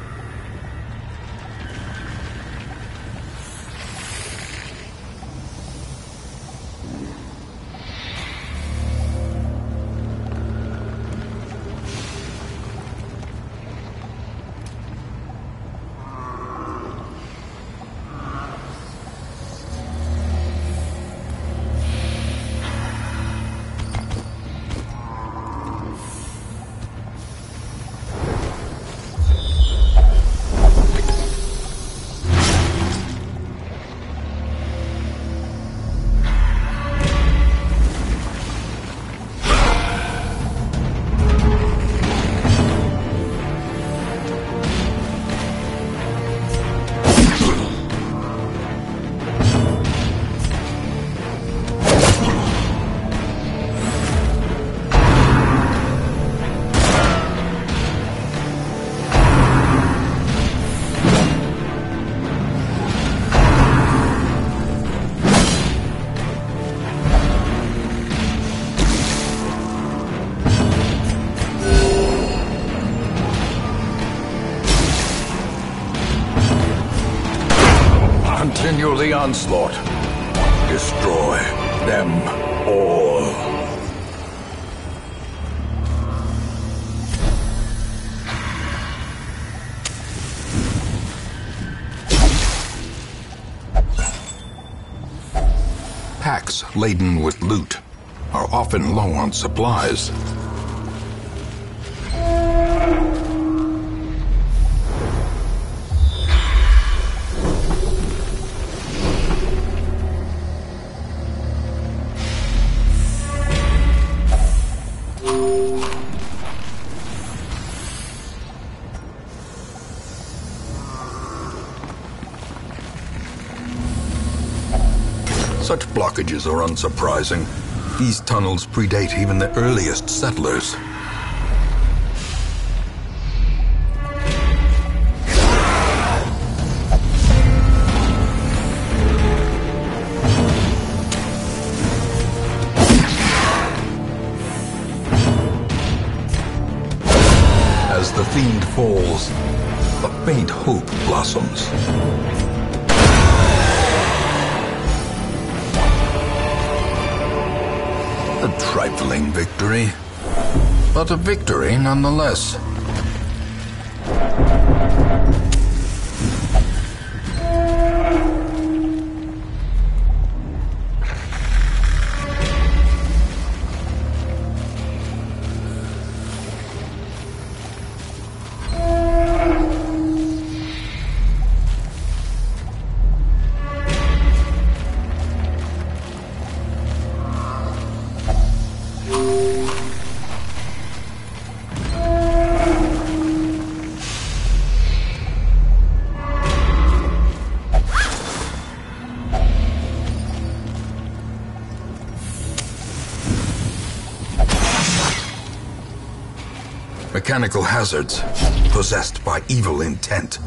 Onslaught. Destroy them all. Packs laden with loot are often low on supplies. Blockages are unsurprising. These tunnels predate even the earliest settlers. Victory, but a victory nonetheless. Hazards possessed by evil intent.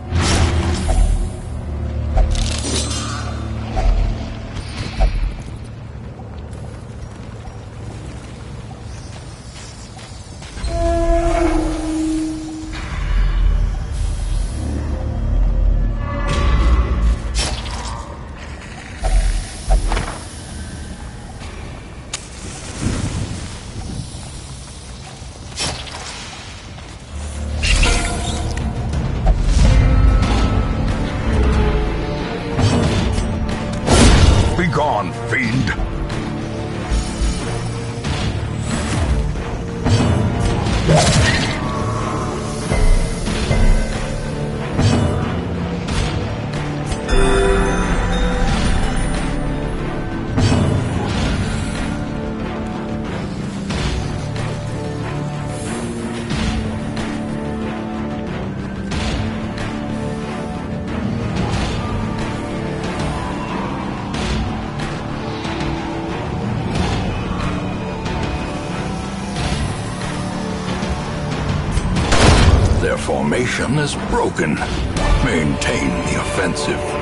Formation is broken. Maintain the offensive.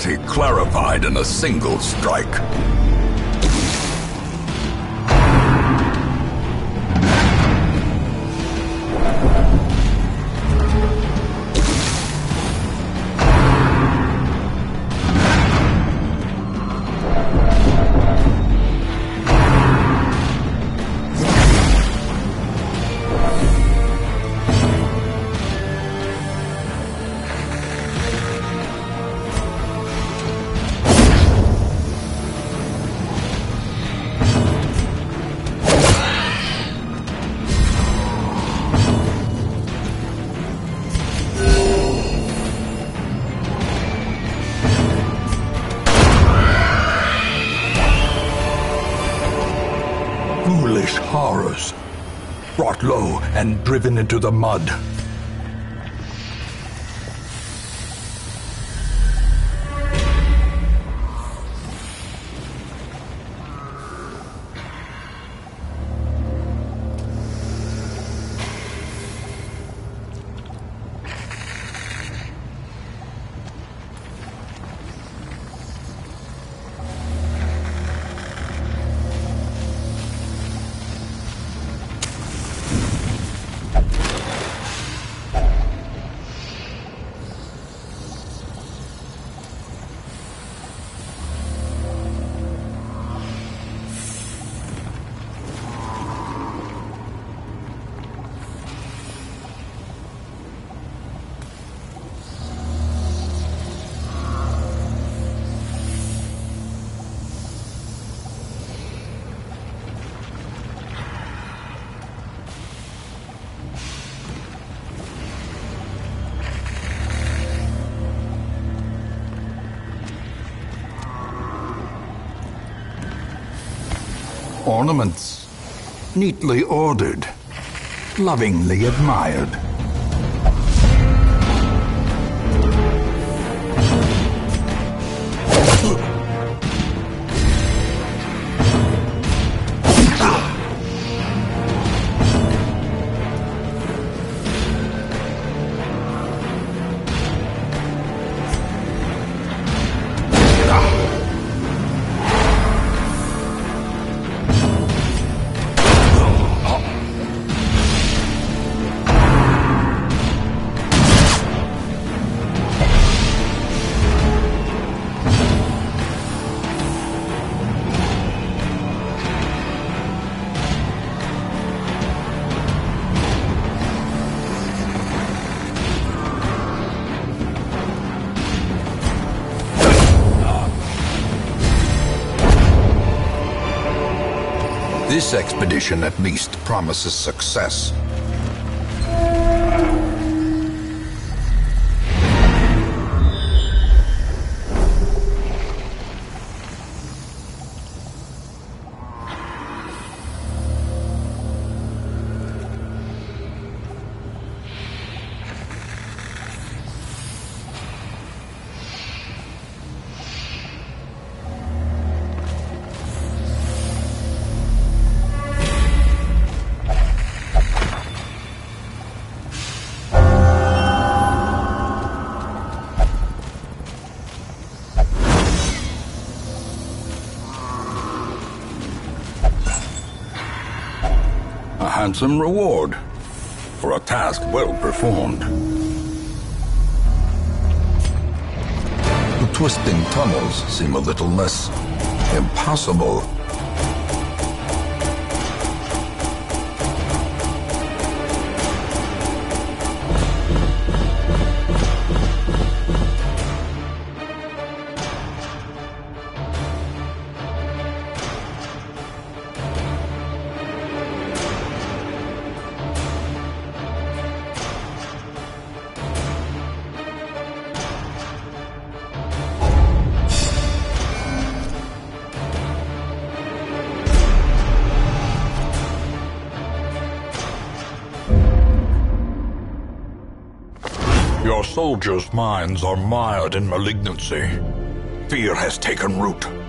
Mortality clarified in a single strike. Driven into the mud. Ornaments. Neatly ordered. Lovingly admired. This expedition at least promises success. Handsome reward for a task well performed. The twisting tunnels seem a little less impossible. Soldiers' minds are mired in malignancy. Fear has taken root.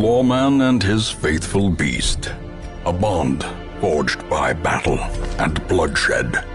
Lawman and his faithful beast. A bond forged by battle and bloodshed.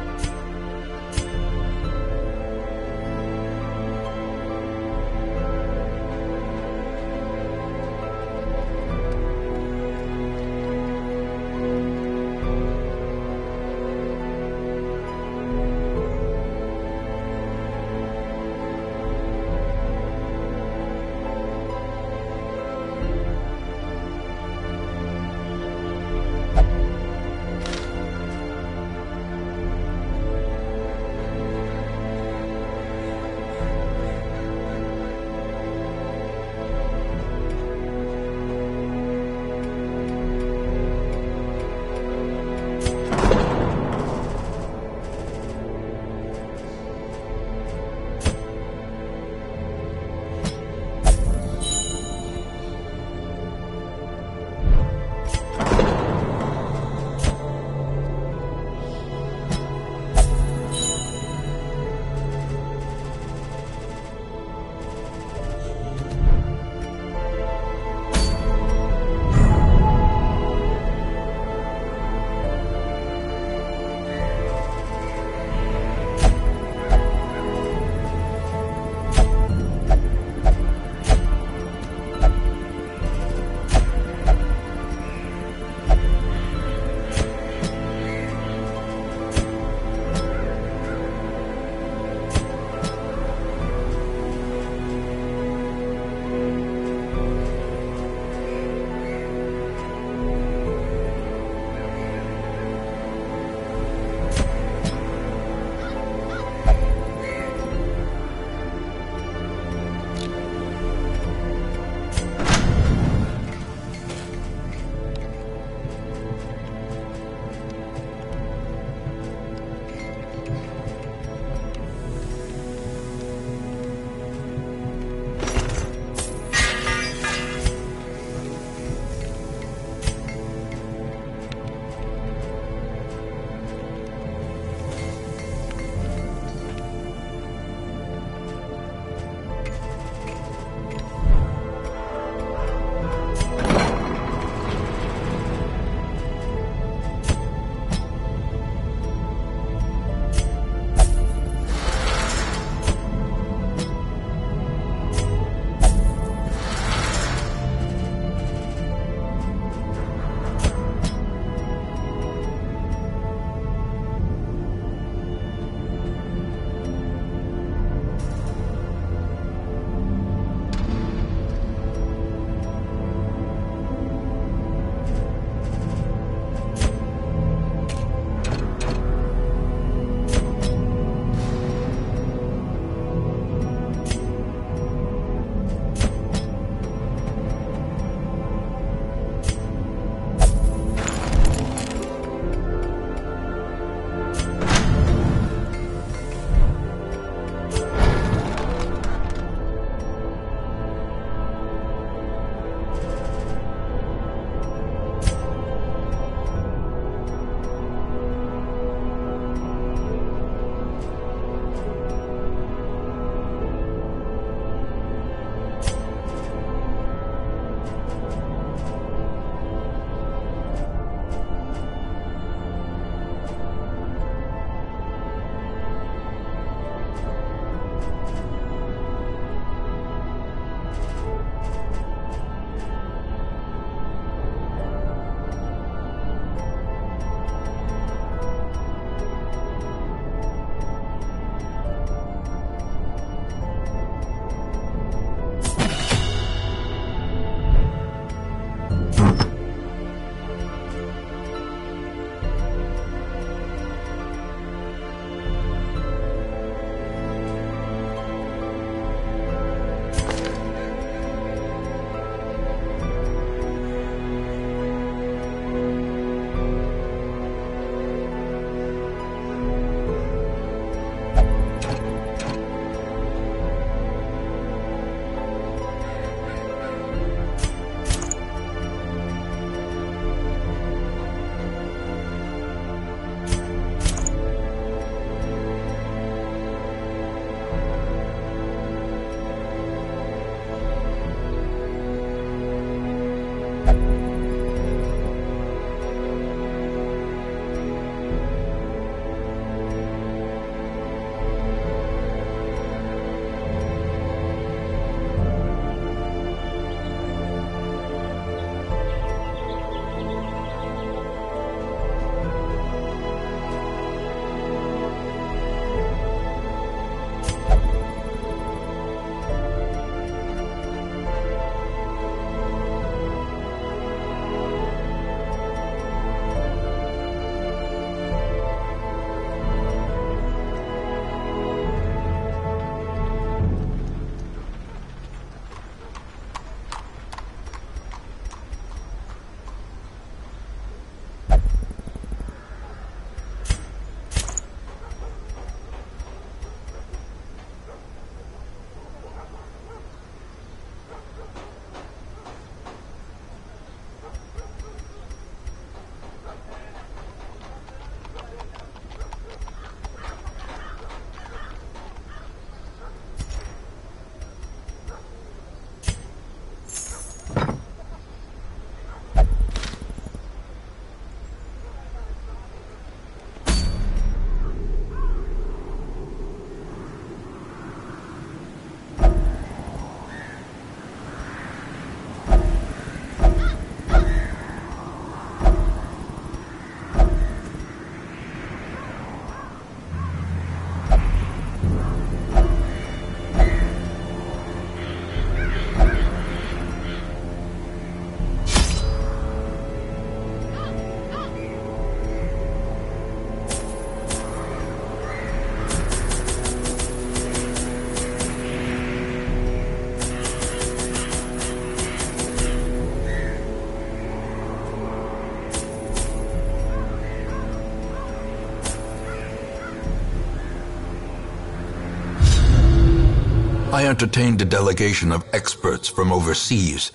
I entertained a delegation of experts from overseas,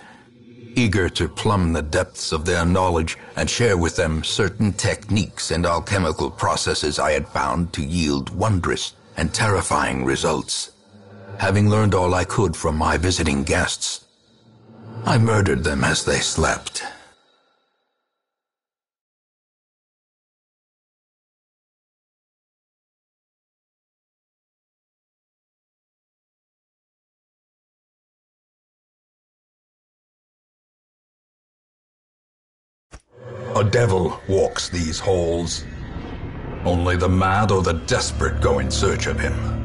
eager to plumb the depths of their knowledge and share with them certain techniques and alchemical processes I had found to yield wondrous and terrifying results. Having learned all I could from my visiting guests, I murdered them as they slept. Devil walks these halls. Only the mad or the desperate go in search of him.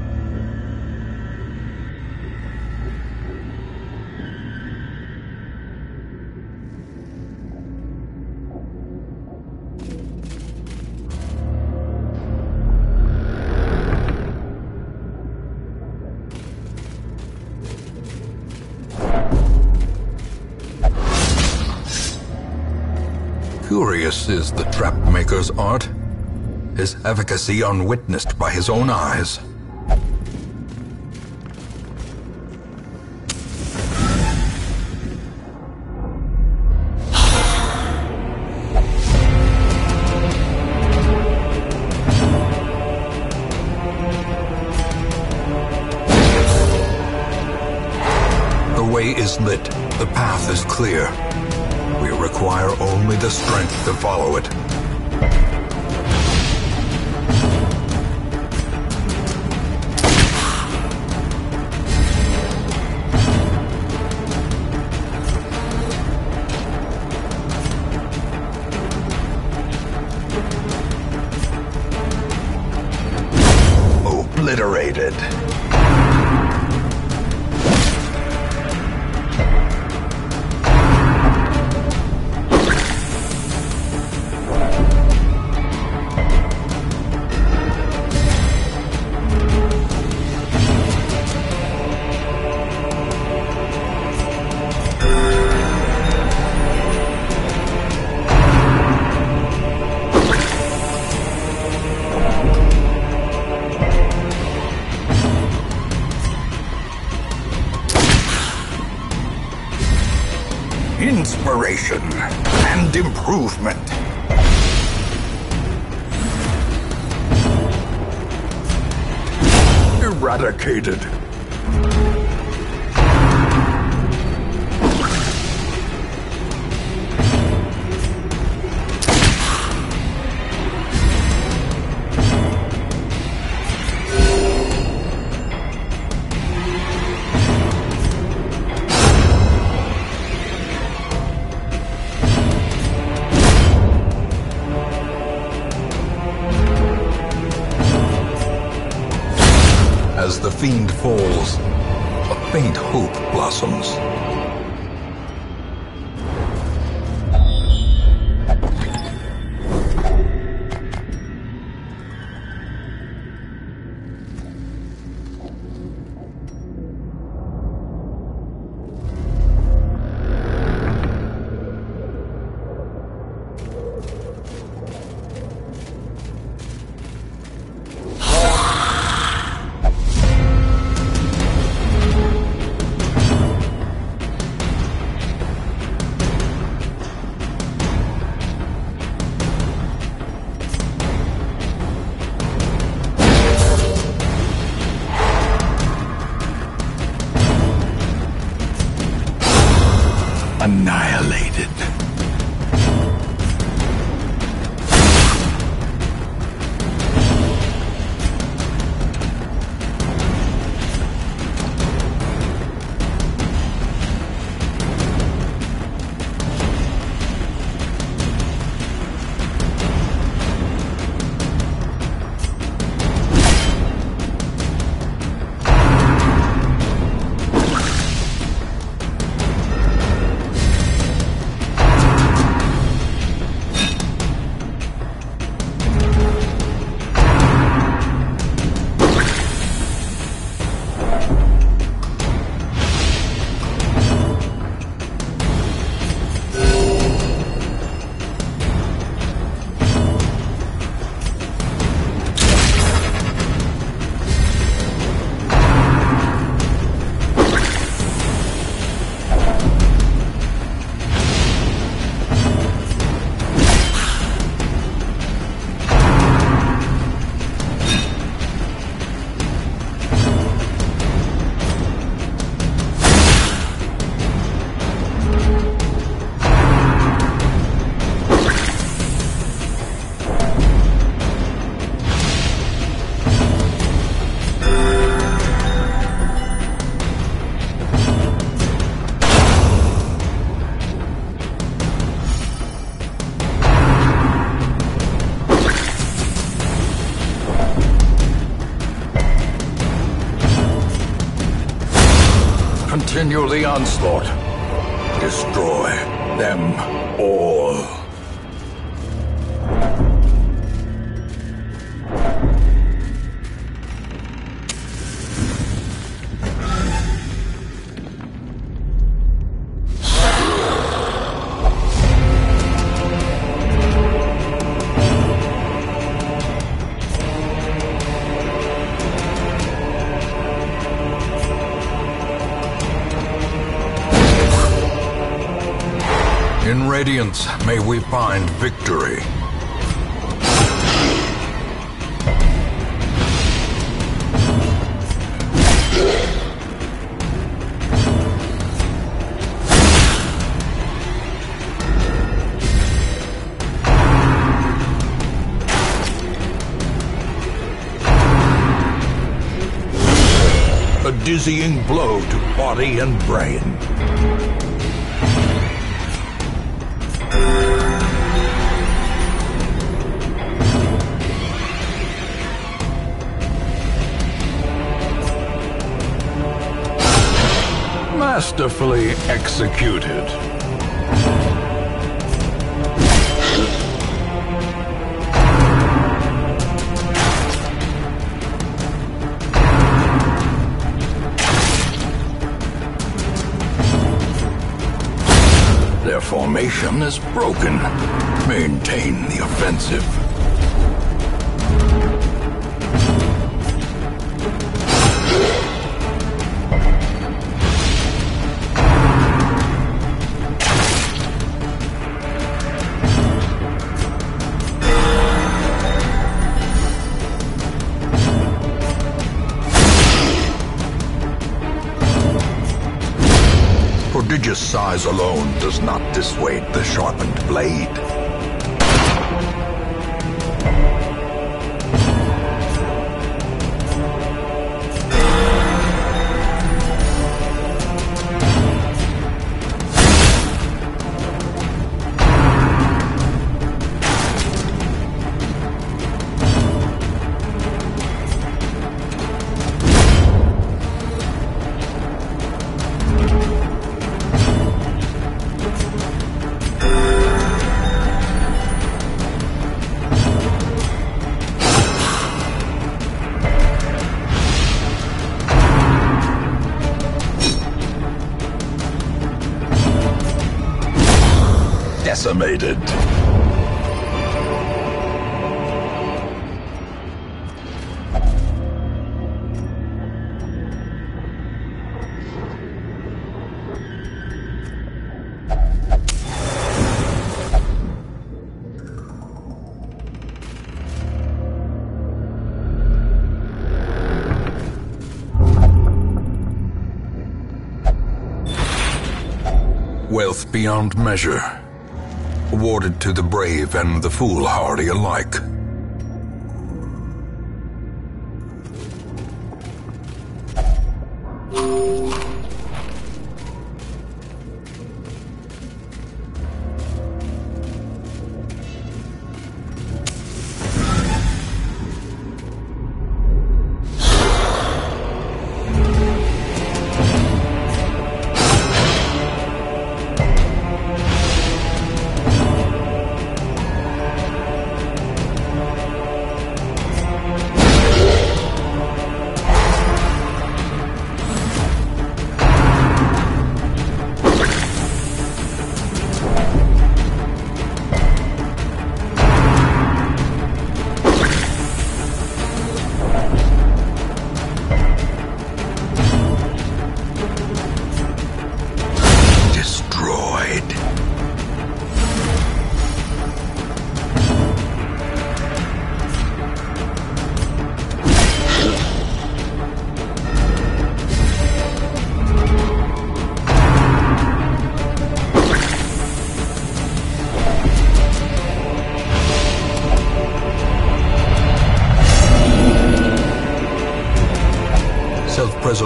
The trapmaker's art, his efficacy unwitnessed by his own eyes. Eradicated. Continue the onslaught. Destroy them all. Dizzying blow to body and brain. Masterfully executed. Formation is broken. Maintain the offensive. Size alone does not dissuade the sharpened blade. Beyond measure. Awarded to the brave and the foolhardy alike.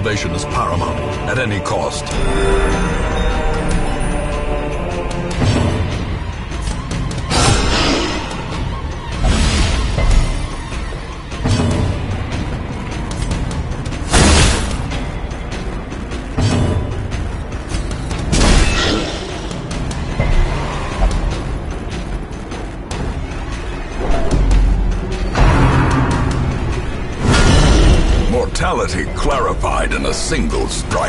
salvation is paramount at any cost. mortality clarify in a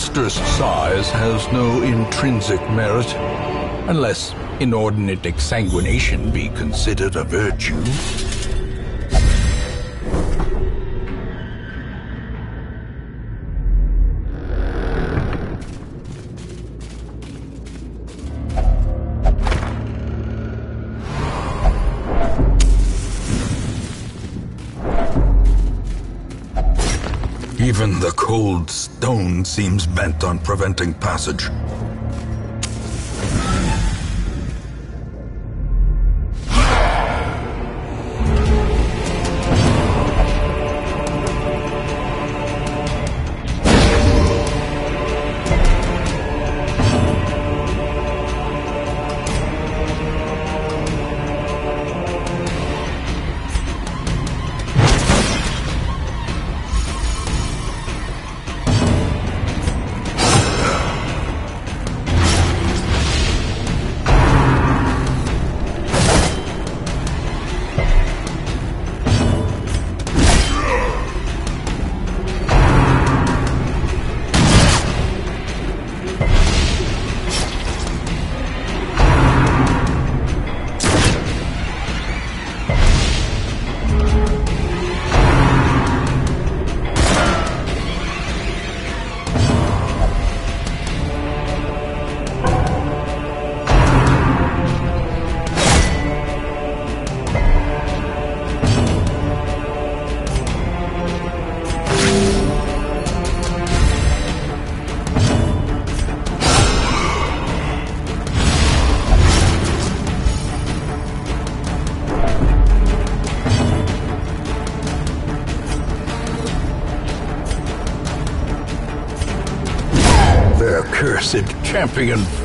Monstrous size has no intrinsic merit, unless inordinate exsanguination be considered a virtue. Cold stone seems bent on preventing passage. Champion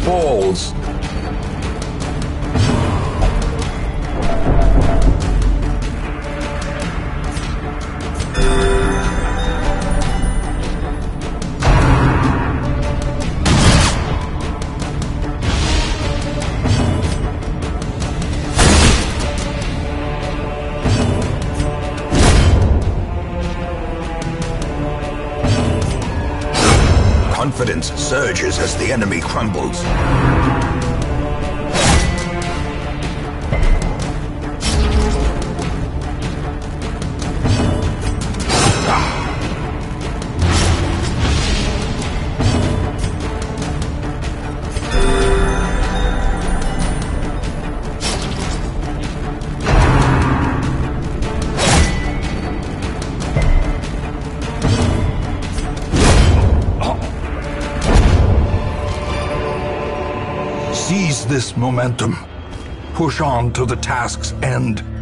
momentum. Push on to the task's end.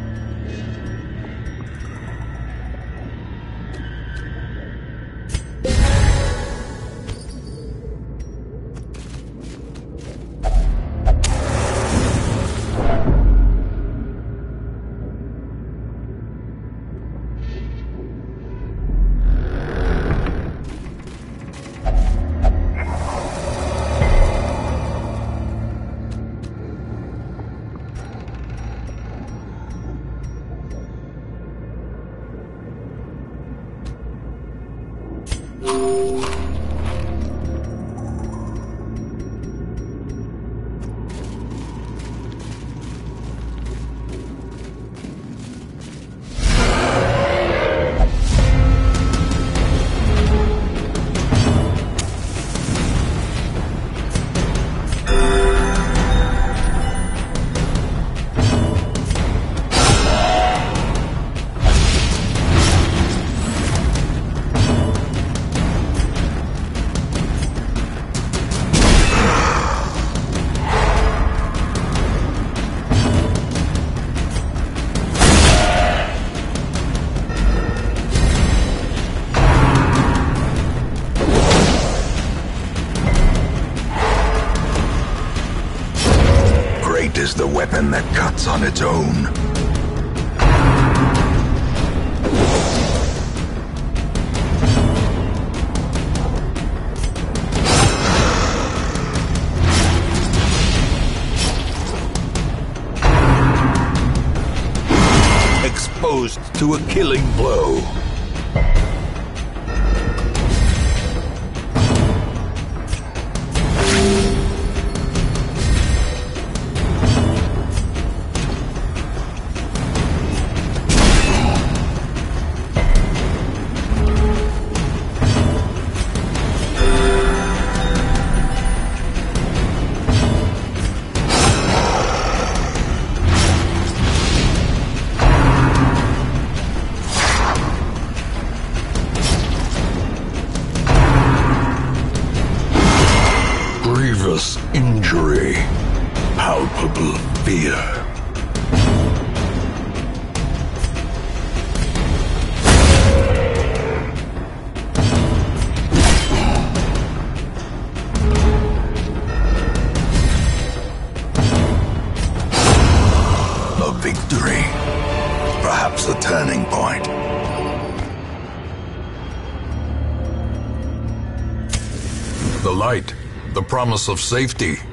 Promise of safety.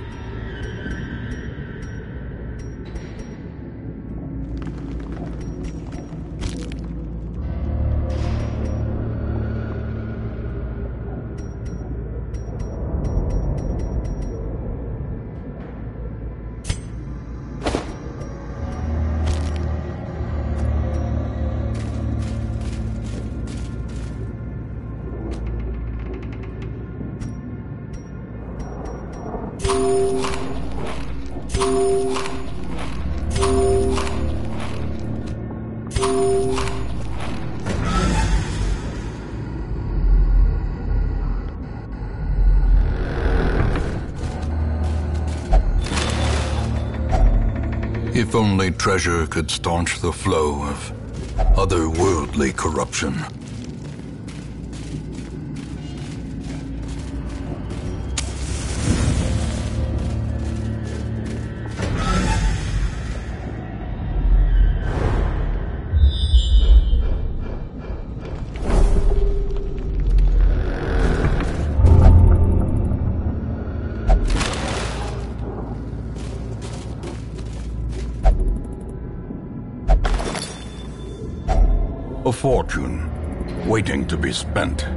If only treasure could staunch the flow of otherworldly corruption. Waiting to be spent.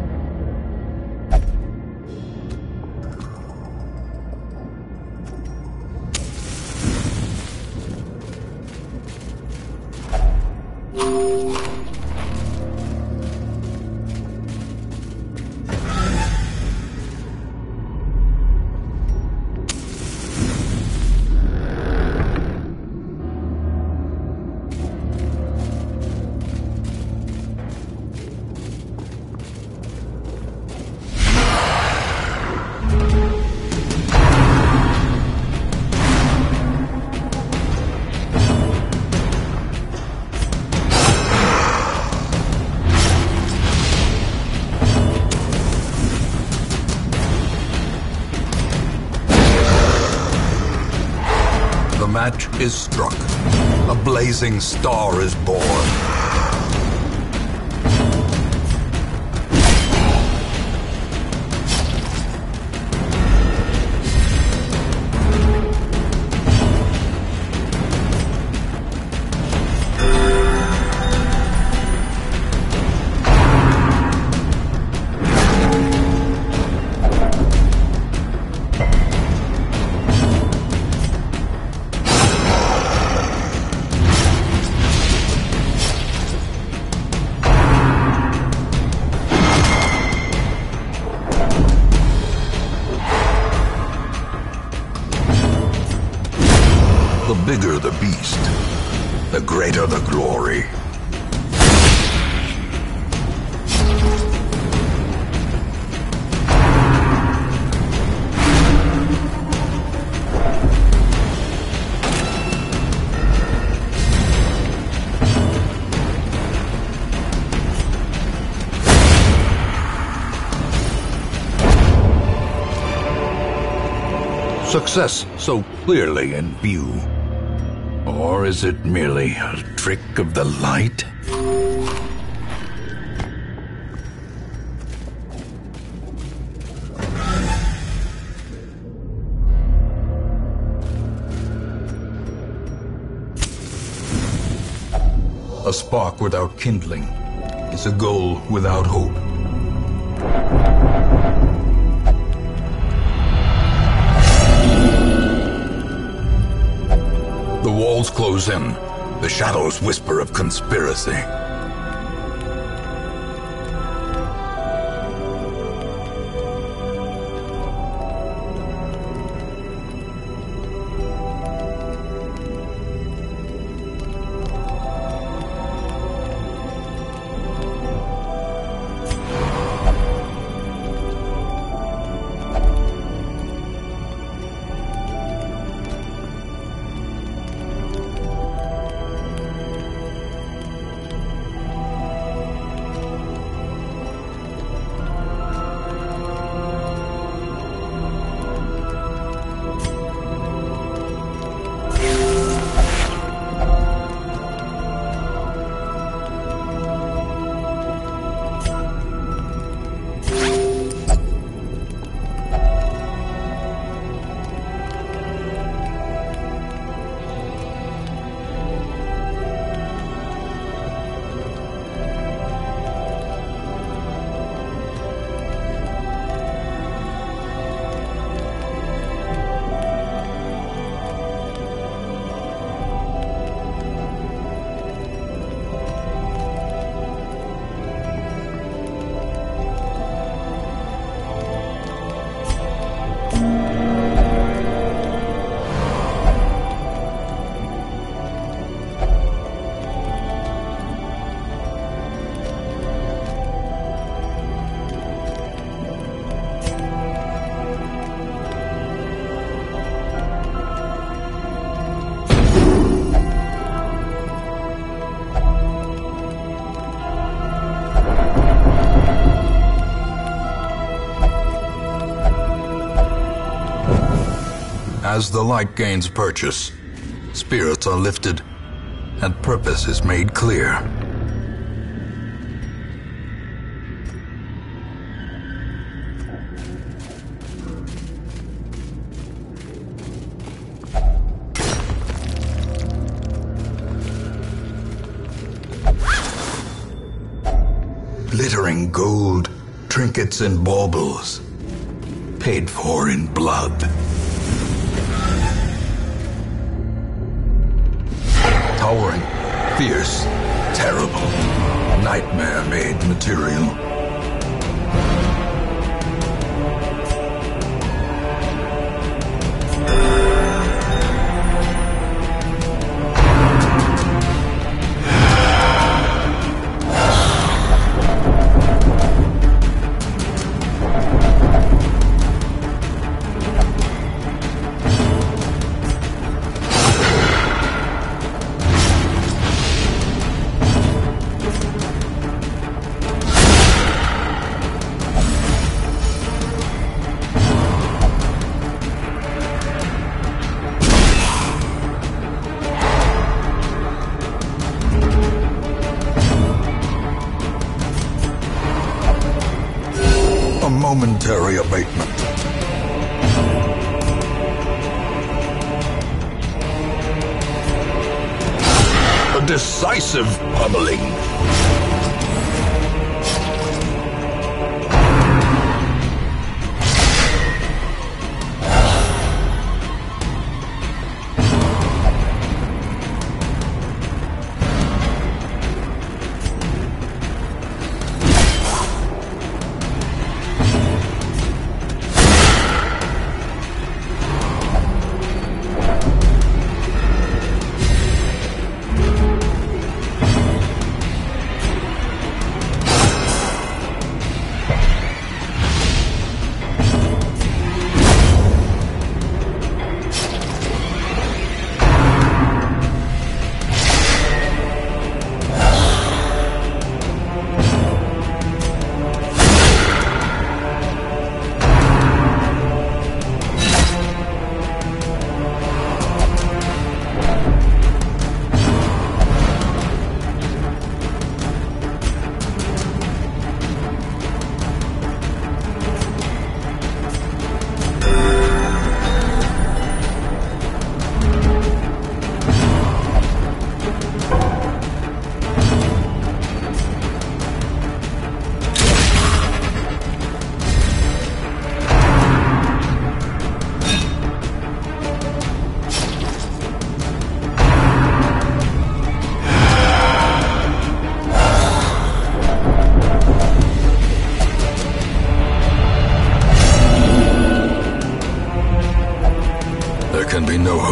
Is struck. A blazing star is born. Success so clearly in view. Or is it merely a trick of the light? A spark without kindling is a goal without hope. Walls close in. The shadows whisper of conspiracy. As the light gains purchase, spirits are lifted, and purpose is made clear. Glittering gold, trinkets and baubles, paid for in blood. Fierce, terrible, nightmare made material.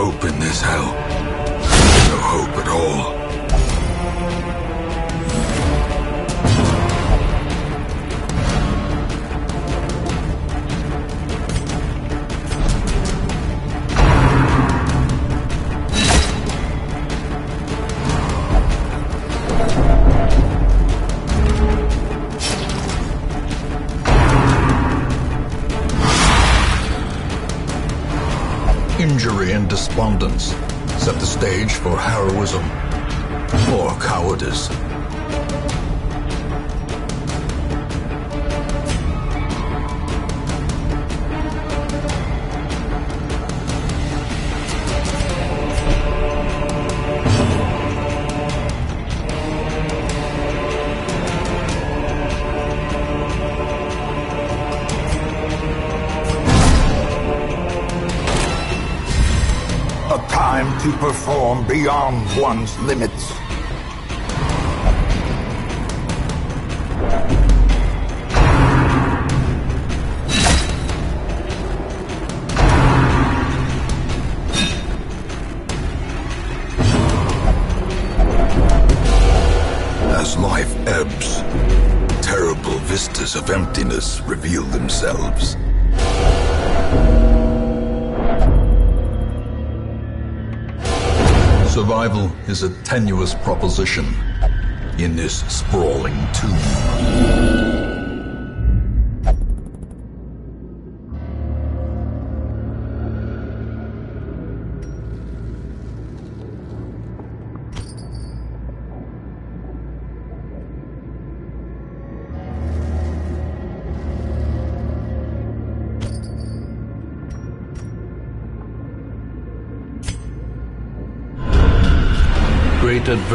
hope in this hell. No hope at all. Injury and despondence set the stage for heroism or cowardice. Beyond one's limits. Is a tenuous proposition in this sprawling tomb.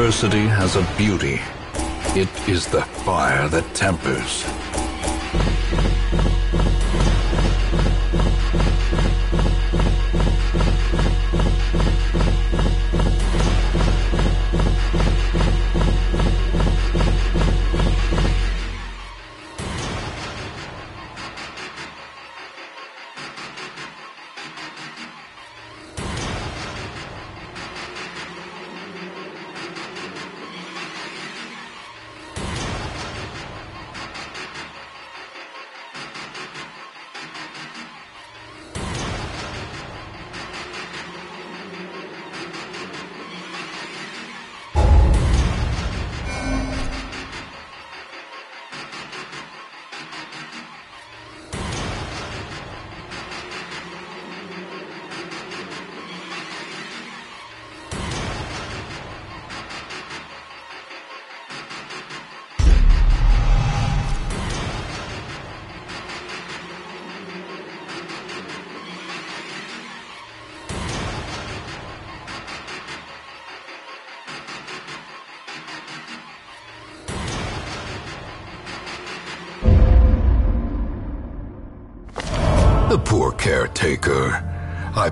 Adversity has a beauty. It is the fire that tempers.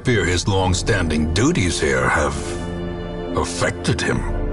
Fear his long-standing duties here have affected him.